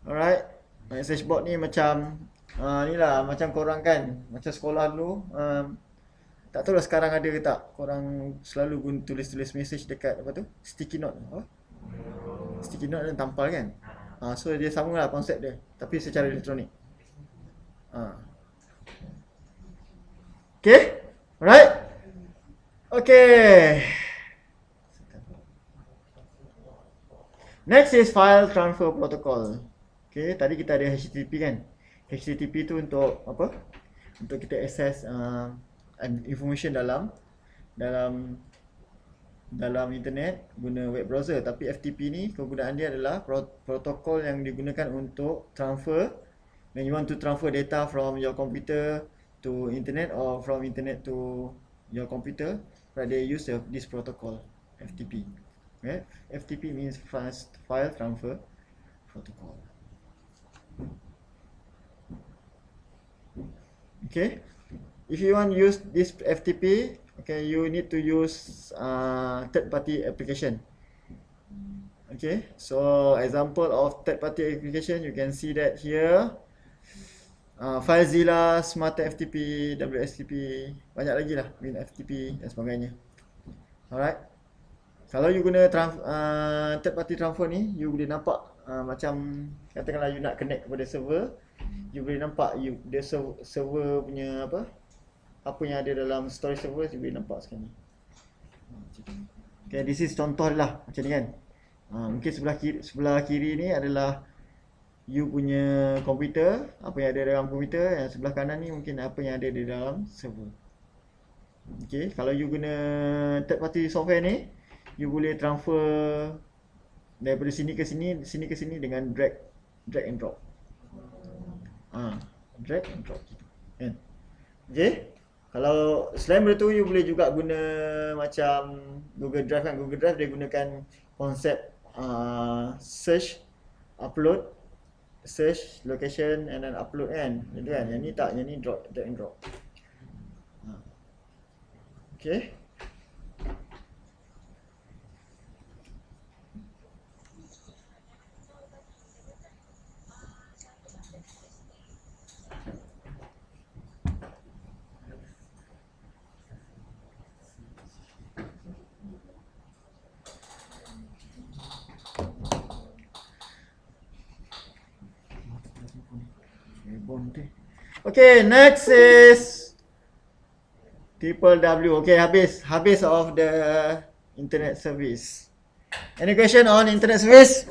Alright. Message board ni macam uh, ni lah macam korang kan, macam sekolah dulu um, tak tahu lah sekarang ada ke tak. Korang selalu guna tulis-tulis message dekat apa tu? Sticky note. Apa? Sticky note dan tampal kan? Ha, So dia sama lah konsep dia Tapi secara elektronik. Ha. Okay. Alright. Okay Next is file transfer protocol. Okay tadi kita ada HTTP kan? HTTP tu untuk apa? Untuk kita access uh, information dalam dalam dalam internet guna web browser. Tapi FTP ni kegunaan dia adalah protokol yang digunakan untuk transfer. When you want to transfer data from your computer to internet or from internet to your computer right they use this protocol FTP okay FTP means fast file transfer protocol okay if you want use this FTP, okay, you need to use uh, third party application. Okay, so example of third party application, you can see that here. Uh, FileZilla, Smart FTP, WSTP, banyak lagi lah, Win FTP dan sebagainya. Alright. Kalau you guna trans, uh, third party transfer ni, you boleh nampak uh, macam katakanlah you nak connect kepada server, you boleh nampak you the server punya apa? apa yang ada dalam storage server you boleh nampak sekarang ni. Okay, this is contoh lah macam ni kan. Ha, mungkin sebelah kiri, sebelah kiri ni adalah you punya komputer, apa yang ada dalam komputer, yang sebelah kanan ni mungkin apa yang ada di dalam server. Okay, kalau you guna third party software ni, you boleh transfer daripada sini ke sini, sini ke sini dengan drag drag and drop. Ha, drag and drop. Kan? Okay. Kalau selain benda tu you boleh juga guna macam Google Drive kan Google Drive dia gunakan konsep uh, search upload search location and then upload kan itu kan yang ni tak yang ni drop drag and drop ha. okay Okay, next is triple W. Okay, habis habis of the internet service. Any question on internet service?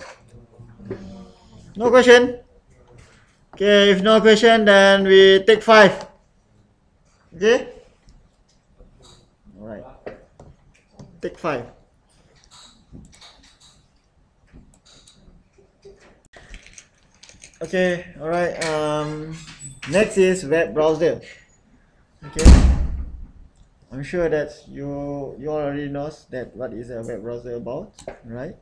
No question. Okay, if no question, then we take five. Okay. Alright. Take five. Okay, alright. Um. Next is web browser. Okay. I'm sure that you you already knows that what is a web browser about, right?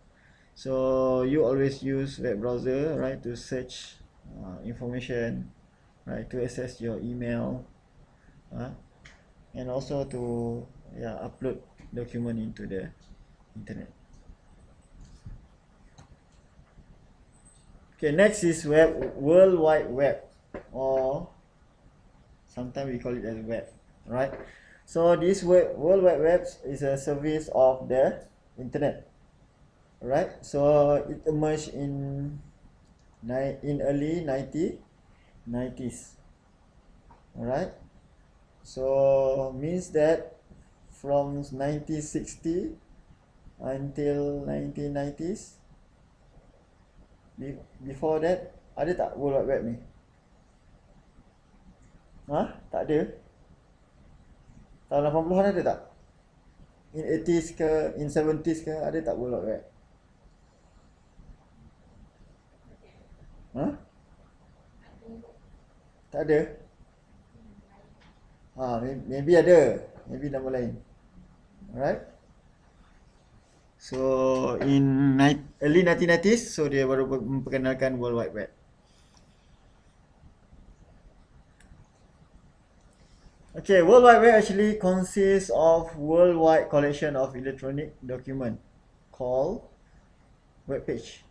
So you always use web browser, right, to search uh, information, right, to access your email, uh, and also to yeah upload document into the internet. Okay, next is web World Wide Web or sometimes we call it as web, right? So this web, World Wide Web is a service of the internet, right? So it emerged in in early 90 90s, alright? So means that from 1960 until 1990s Be- before that ada tak World Wide Web ni? Ha? Tak ada. Tahun 80-an ada tak? In 80s ke, in 70s ke, ada tak Wide Web? Ha? Tak ada. Ha, may- maybe ada. Maybe nama lain. Alright. So in early 1990s, so dia baru memperkenalkan World Wide Web. Okay, World Wide Web actually consists of worldwide collection of electronic document called web page.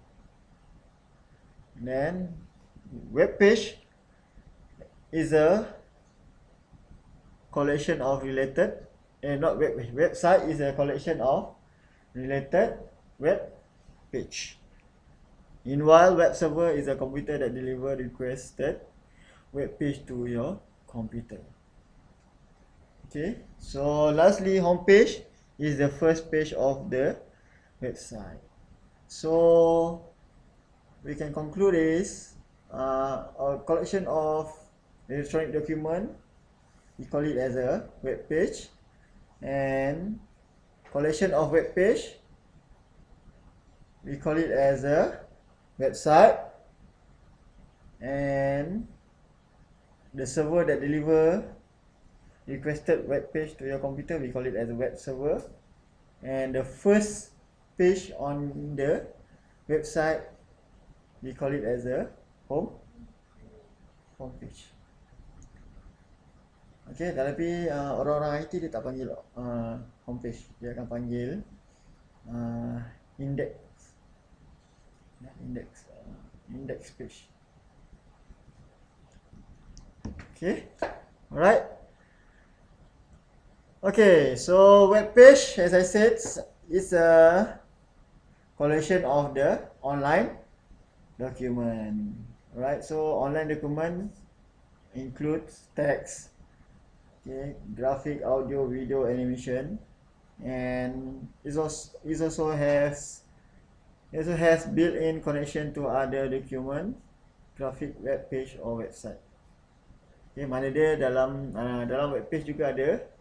Then web page is a collection of related and not web page. Website is a collection of related web page. Meanwhile, web server is a computer that deliver requested web page to your computer. Okay, so lastly, homepage is the first page of the website. So we can conclude is uh, a collection of electronic document. We call it as a web page, and collection of web page. We call it as a website, and the server that deliver requested web page to your computer we call it as a web server and the first page on the website we call it as a home home page Okay, tapi uh, orang-orang IT dia tak panggil uh, home page. Dia akan panggil uh, index. Index. Uh, index page. Okay. Alright. Okay, so web page, as I said, is a collection of the online document. Right, so online document includes text, okay, graphic, audio, video, animation, and it also it also has it also has built-in connection to other document, graphic, web page or website. Okay, mana dia dalam uh, dalam web page juga ada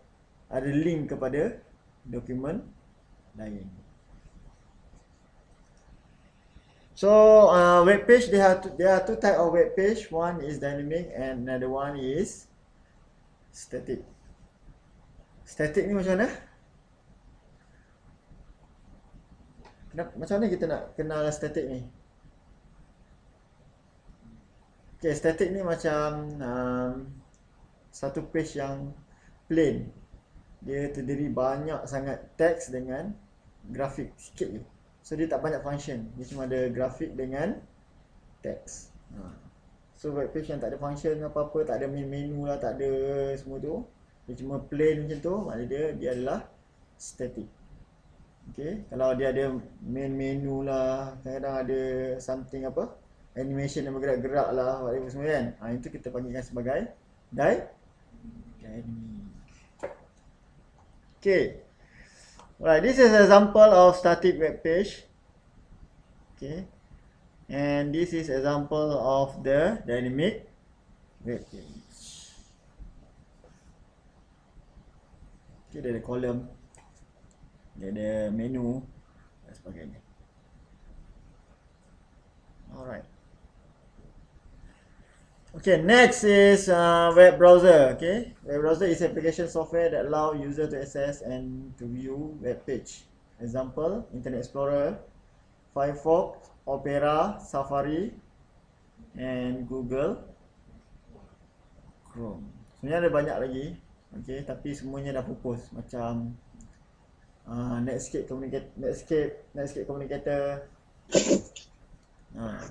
ada link kepada dokumen lain. So uh, web page there are two, there are two type of web page. One is dynamic and another one is static. Static ni macam mana? Kenapa, macam mana kita nak kenal static ni? Okay, static ni macam um, satu page yang plain dia terdiri banyak sangat teks dengan grafik sikit je. So dia tak banyak function. Dia cuma ada grafik dengan teks. Ha. So web page yang tak ada function apa-apa, tak ada main menu lah, tak ada semua tu. Dia cuma plain macam tu, maknanya dia dia adalah static. Okay, kalau dia ada main menu lah, kadang-kadang ada something apa, animation yang bergerak-gerak lah, whatever semua kan. Ha, itu kita panggilkan sebagai dy dynamic. Okay. Right, this is example of static web page. Okay. And this is example of the dynamic web page. Okay, ada column. Dia ada menu dan sebagainya. Alright. Okay, next is uh, web browser. Okay, web browser is application software that allow user to access and to view web page. Example: Internet Explorer, Firefox, Opera, Safari, and Google Chrome. Sebenarnya ada banyak lagi. Okay, tapi semuanya dah pupus. Macam Ah, Netscape communicator, Netscape, Netscape communicator. Ah.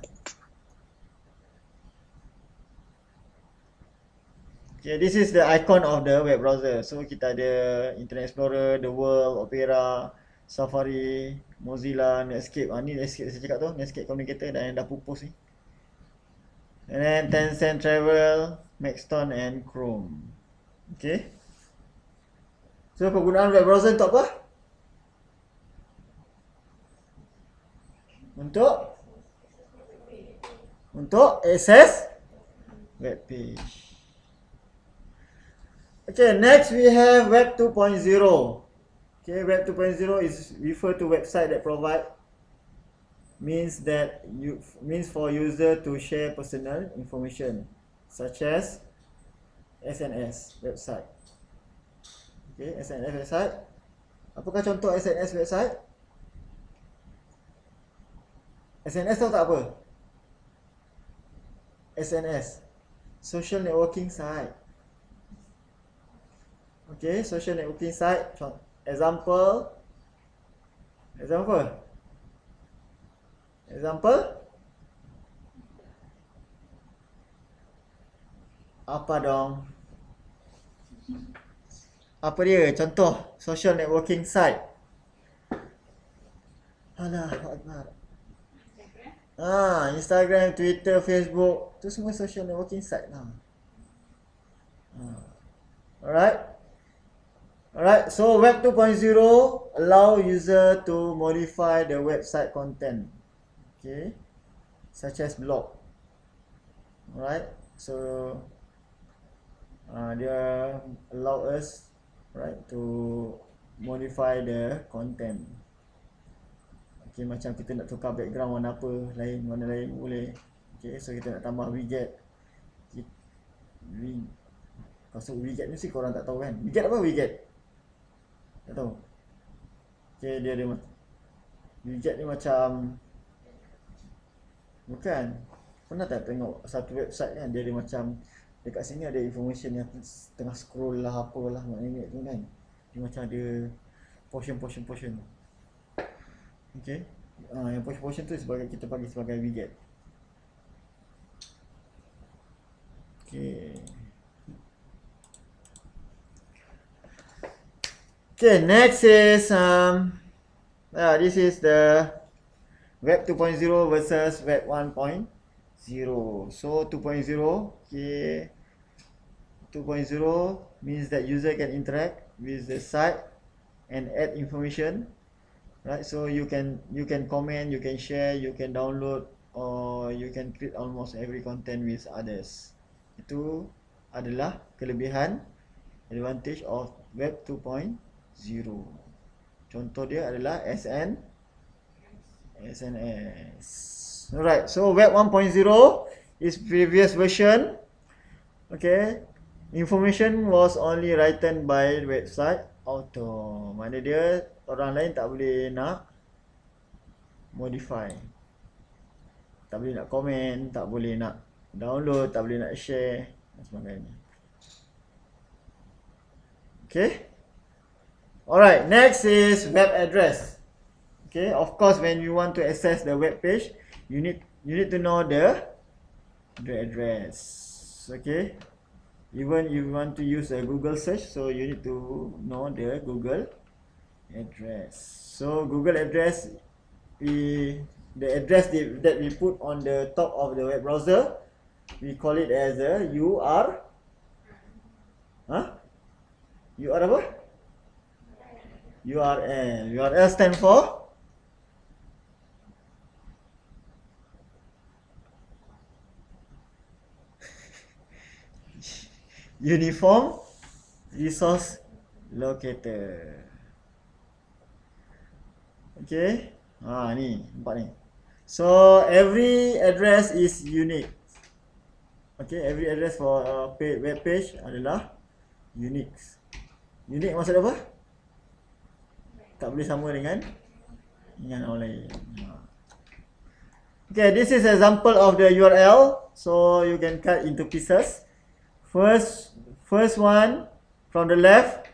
Okay, this is the icon of the web browser. So kita ada Internet Explorer, The World, Opera, Safari, Mozilla, Netscape. Ah ni Netscape saya cakap tu, Netscape communicator dan yang dah pupus ni. And then Tencent Travel, Maxton and Chrome. Okay. So penggunaan web browser untuk apa? Untuk untuk access web page. Okay, next we have web 2.0. Okay, web 2.0 is refer to website that provide means that you means for user to share personal information such as SNS website. Okay, SNS website. Apakah contoh SNS website? SNS tahu tak apa? SNS Social networking site Okay, social networking site Example Example Example Apa dong? Apa dia? Contoh social networking site Alah, Akbar. Ah, Instagram, Twitter, Facebook, tu semua social networking site lah. Ah. Alright. Alright, so web 2.0 allow user to modify the website content. Okay. Such as blog. Alright. So uh, dia allow us right to modify the content. Okay, macam kita nak tukar background warna apa, lain warna lain boleh. Okay, so kita nak tambah widget. Wi- Maksud widget ni mesti korang tak tahu kan? Widget apa widget? Tak tahu. Okay, dia ada widget ni macam Bukan. Pernah tak tengok satu website kan dia ada macam dekat sini ada information yang tengah scroll lah apalah maknanya tu kan. Dia macam ada portion portion portion. Okay. Ah, yang portion-portion tu sebagai kita panggil sebagai widget. Okay. Okay, next is um yeah, this is the web 2.0 versus web 1.0. So 2.0, okay. 2.0 means that user can interact with the site and add information right so you can you can comment you can share you can download or you can create almost every content with others itu adalah kelebihan advantage of web 2.0 contoh dia adalah SN SNS alright so web 1.0 is previous version. Okay. Information was only written by website auto. Mana dia orang lain tak boleh nak modify. Tak boleh nak komen tak boleh nak download tak boleh nak share dan sebagainya. Okay alright next is web address. Okay of course when you want to access the web page you need you need to know the the address. Okay even if you want to use a Google search so you need to know the Google address. So Google address we the address that, we put on the top of the web browser we call it as a UR huh? UR apa URL URL stand for? Uniform Resource Locator. Okay. Ha ni Nampak ni. So every address is unique. Okay every address for uh, web page adalah Unique. Unique maksud apa? Tak boleh sama dengan Dengan orang lain. Okay this is example of the URL So you can cut into pieces First, first one from the left,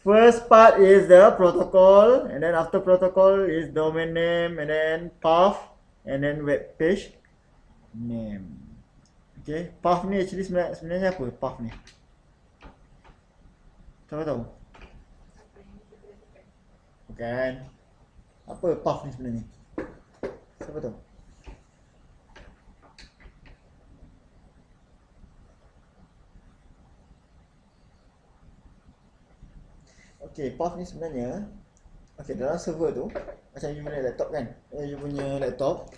First part is the protocol, and then after protocol is domain name, and then path, and then web page name. Okay, path ni actually sebenarnya, apa path ni? Siapa tahu? Bukan. Apa path ni sebenarnya? Siapa tahu? Okay, path ni sebenarnya Okay, dalam server tu Macam you punya laptop kan eh, You punya laptop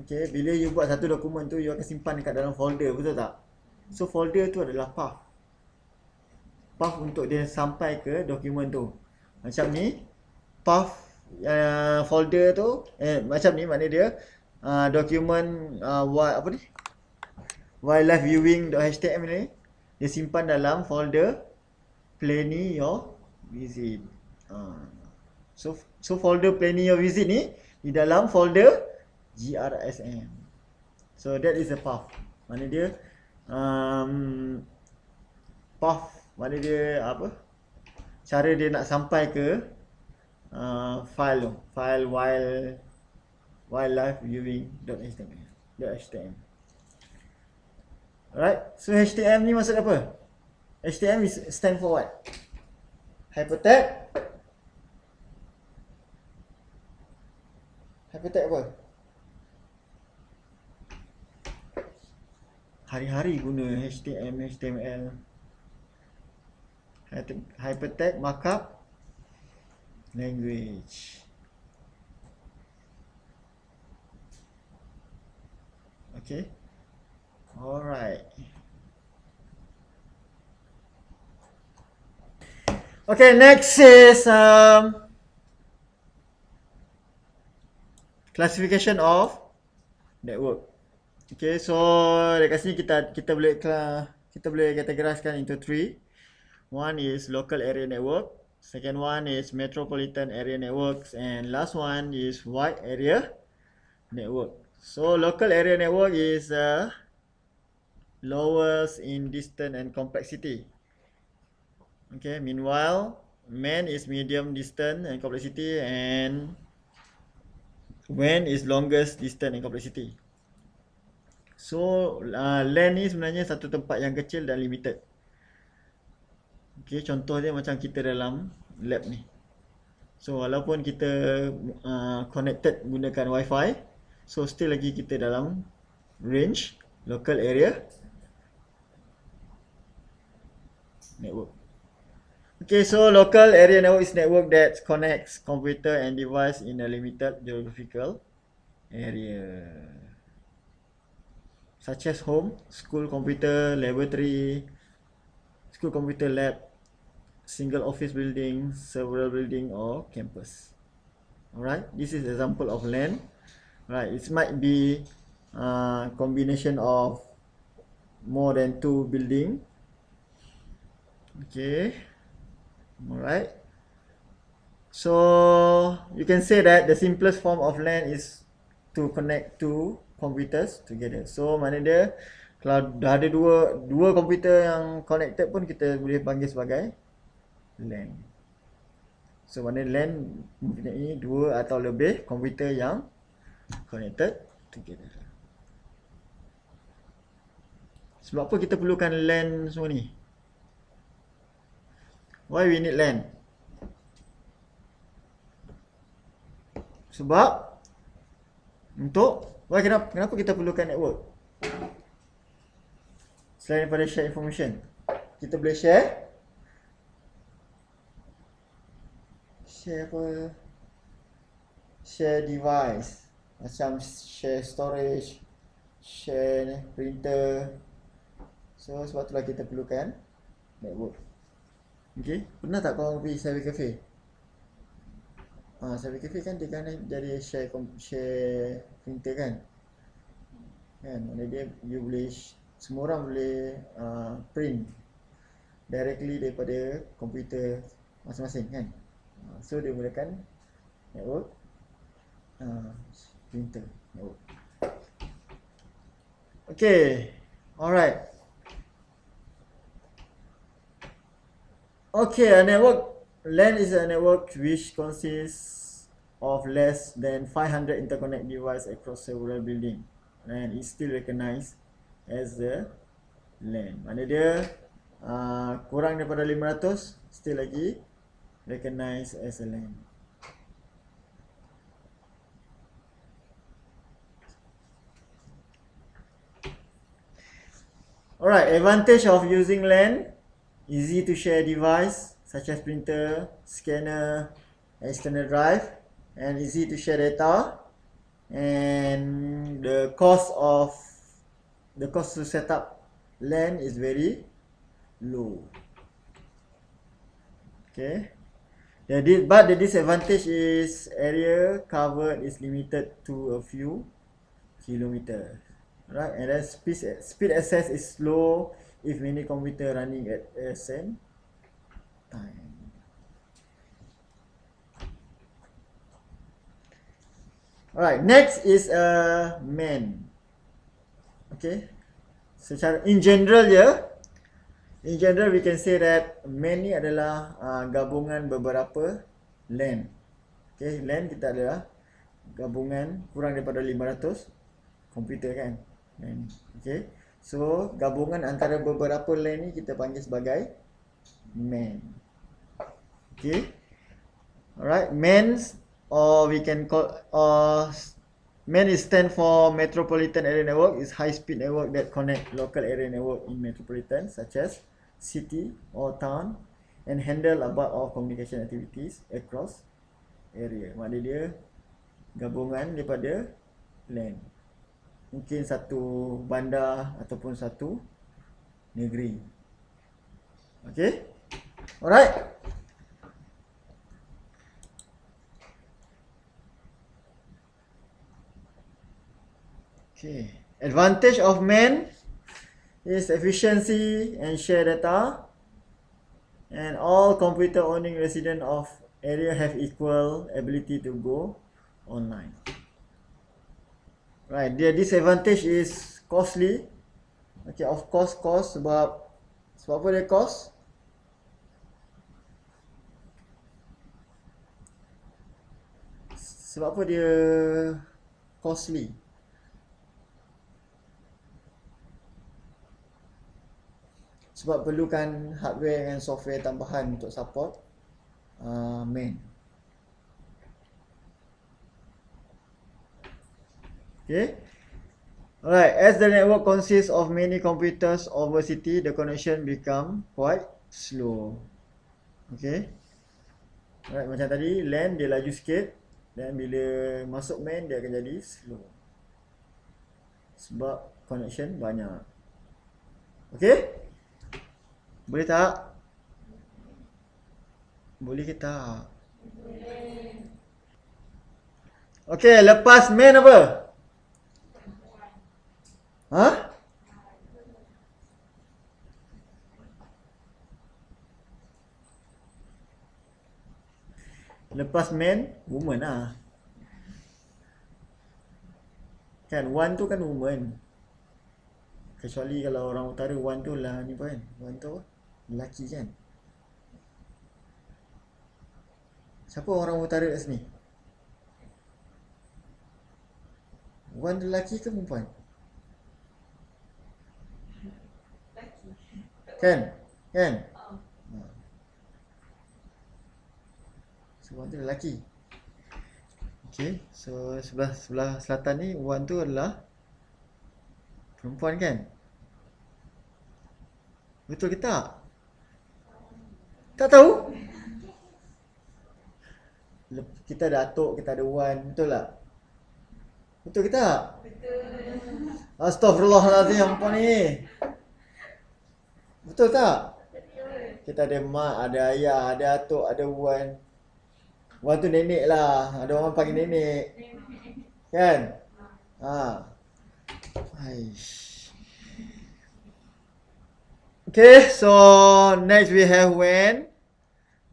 Okay, bila you buat satu dokumen tu You akan simpan dekat dalam folder, betul tak? So, folder tu adalah path Path untuk dia sampai ke dokumen tu Macam ni Path uh, folder tu eh, Macam ni maknanya dia uh, Dokumen uh, what, apa ni? Wildlife viewing.html ni Dia simpan dalam folder Planning your visit. Uh. So so folder planning your visit ni di dalam folder GRSM. So that is a path. Mana dia um, path mana dia apa? Cara dia nak sampai ke uh, file file wild wildlife viewing.html. .html. Alright, so HTML ni maksud apa? HTML is stand for what? Hypertext Hypertext apa? Hari-hari guna HTML, HTML Hypertext markup Language Okay Alright Okay, next is um, classification of network. Okay, so dekat sini kita kita boleh kita boleh categorizkan into three. One is local area network. Second one is metropolitan area networks, and last one is wide area network. So local area network is uh, lowest in distance and complexity. Okay, meanwhile, man is medium distance and complexity and when is longest distance and complexity. So, uh, land ni sebenarnya satu tempat yang kecil dan limited. Okay, contoh dia macam kita dalam lab ni. So, walaupun kita uh, connected gunakan wifi, so still lagi kita dalam range, local area, network. Okay, so local area network is network that connects computer and device in a limited geographical area. Such as home, school computer, laboratory, school computer lab, single office building, several building or campus. Alright, this is example of LAN. Right, it might be a combination of more than two building. Okay. Alright. So you can say that the simplest form of LAN is to connect two computers together. So mana dia kalau dah ada dua dua komputer yang connected pun kita boleh panggil sebagai LAN. So mana LAN mempunyai dua atau lebih komputer yang connected together. Sebab apa kita perlukan LAN semua ni? Why we need LAN? Sebab untuk why kenapa kenapa kita perlukan network? Selain daripada share information, kita boleh share share apa? Share device macam share storage, share printer. So sebab itulah kita perlukan network. Okay, pernah tak kau pergi cyber cafe? Ah, cyber cafe kan dia kan jadi share share printer kan? Kan, mana dia you boleh semua orang boleh uh, print directly daripada komputer masing-masing kan? So dia gunakan network uh, printer network. Okay, alright. Okay, a network LAN is a network which consists of less than 500 interconnect device across several building and is still recognized as the LAN. Mana dia uh, kurang daripada 500 still lagi recognized as a LAN. Alright, advantage of using LAN easy to share device such as printer, scanner, external drive and easy to share data and the cost of the cost to set up LAN is very low. Okay. The di- but the disadvantage is area covered is limited to a few kilometers. Right, and then speed speed access is slow if many computer running at the same time. Alright, next is a uh, man. Okay. Secara in general ya, in general we can say that man ni adalah uh, gabungan beberapa LAN. Okay, LAN kita adalah gabungan kurang daripada 500 komputer kan. LAN. Okay. So, gabungan antara beberapa LAN ni kita panggil sebagai MAN. Okay. Alright, MANs or we can call or MAN is stand for Metropolitan Area Network is high speed network that connect local area network in metropolitan such as city or town and handle about all communication activities across area. Maknanya dia gabungan daripada LAN. Mungkin satu bandar ataupun satu negeri. Okay? Alright. Okay. Advantage of man is efficiency and share data. And all computer owning resident of area have equal ability to go online. Right, the disadvantage is costly. Okay, of course cost sebab sebab apa dia cost? Sebab apa dia costly? Sebab perlukan hardware dan software tambahan untuk support uh, main. Okay. Alright, as the network consists of many computers over city, the connection become quite slow. Okay. Alright, macam tadi, LAN dia laju sikit dan bila masuk main dia akan jadi slow. Sebab connection banyak. Okay. Boleh tak? Boleh ke tak? Okey, lepas main apa? Ha? Lepas main, woman lah. Kan, one tu kan woman. Kecuali kalau orang utara, one tu lah ni apa kan? One tu apa? Lelaki kan siapa orang utara kat sini Wan lelaki ke perempuan? Kan? Kan? So Wan tu lelaki Okay So sebelah sebelah selatan ni Wan tu adalah Perempuan kan? Betul ke tak? Tak tahu? Kita ada atuk, kita ada wan, betul tak? Betul ke tak? Betul. Astaghfirullahaladzim, apa ni? Betul tak? Betul. Kita ada mak, ada ayah, ada atuk, ada wan. Wan tu nenek lah. Ada orang panggil nenek. Kan? Ha. Aish. Okay, so next we have when.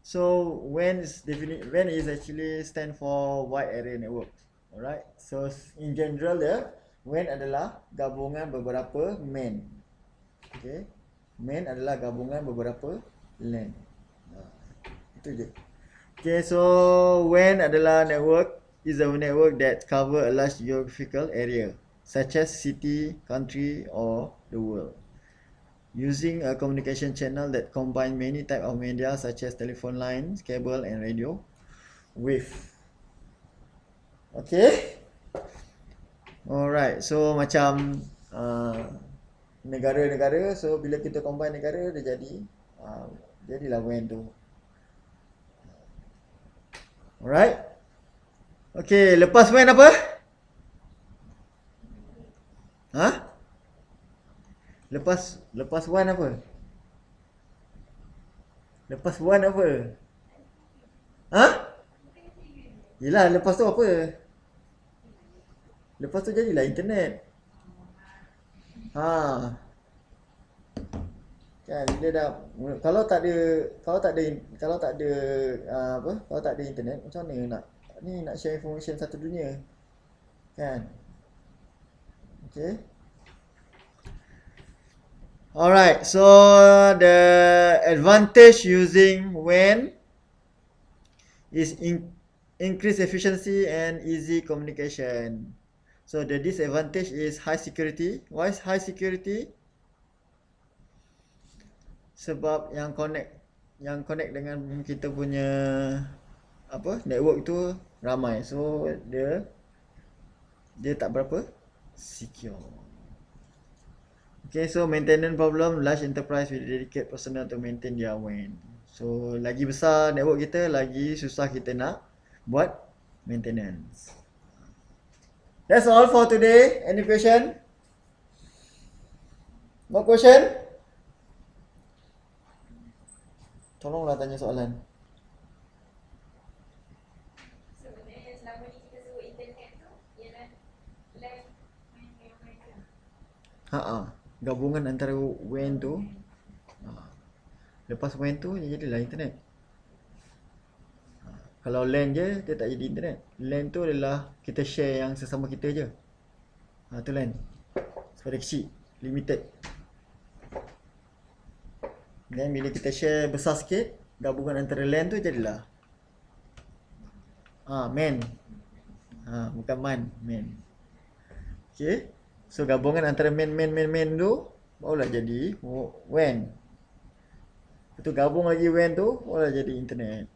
So when is definite when is actually stand for wide area network. Alright. So in general ya, when adalah gabungan beberapa main. Okay. Main adalah gabungan beberapa LAN. Itu je. Okay, so WAN adalah network is a network that cover a large geographical area such as city, country or the world. Using a communication channel that combine many type of media such as telephone lines, cable and radio wave. Okay? Alright, so macam uh, negara-negara, so bila kita combine negara dia jadi uh, jadilah WAN tu. Alright? Okay, lepas WAN apa? Ha? Lepas lepas WAN apa? Lepas WAN apa? Ha? Yelah, lepas tu apa? Lepas tu jadilah internet. Ha. Kan dia dah kalau tak ada kalau tak ada kalau tak ada uh, apa? Kalau tak ada internet macam mana nak ni nak share information satu dunia. Kan? Okay. Alright, so the advantage using WAN is in increase efficiency and easy communication. So the disadvantage is high security. Why is high security? Sebab yang connect yang connect dengan kita punya apa network tu ramai. So dia dia tak berapa secure. Okay, so maintenance problem, large enterprise will dedicate personnel to maintain their WAN. So, lagi besar network kita, lagi susah kita nak buat maintenance. That's all for today. Any question? No question? Tolonglah tanya soalan. Ha Gabungan antara WAN tu. Ha. Lepas WAN tu dia jadilah internet. Ha. Kalau LAN je dia tak jadi internet. LAN tu adalah kita share yang sesama kita je. Ha tu LAN. Sebab kecil, limited. Dan bila kita share besar sikit, gabungan antara LAN tu jadilah Ah, MAN. Ha, bukan MAN, MAN. Okay. So gabungan antara MAN, MAN, MAN, MAN tu barulah jadi WAN. Lepas tu gabung lagi WAN tu barulah jadi internet.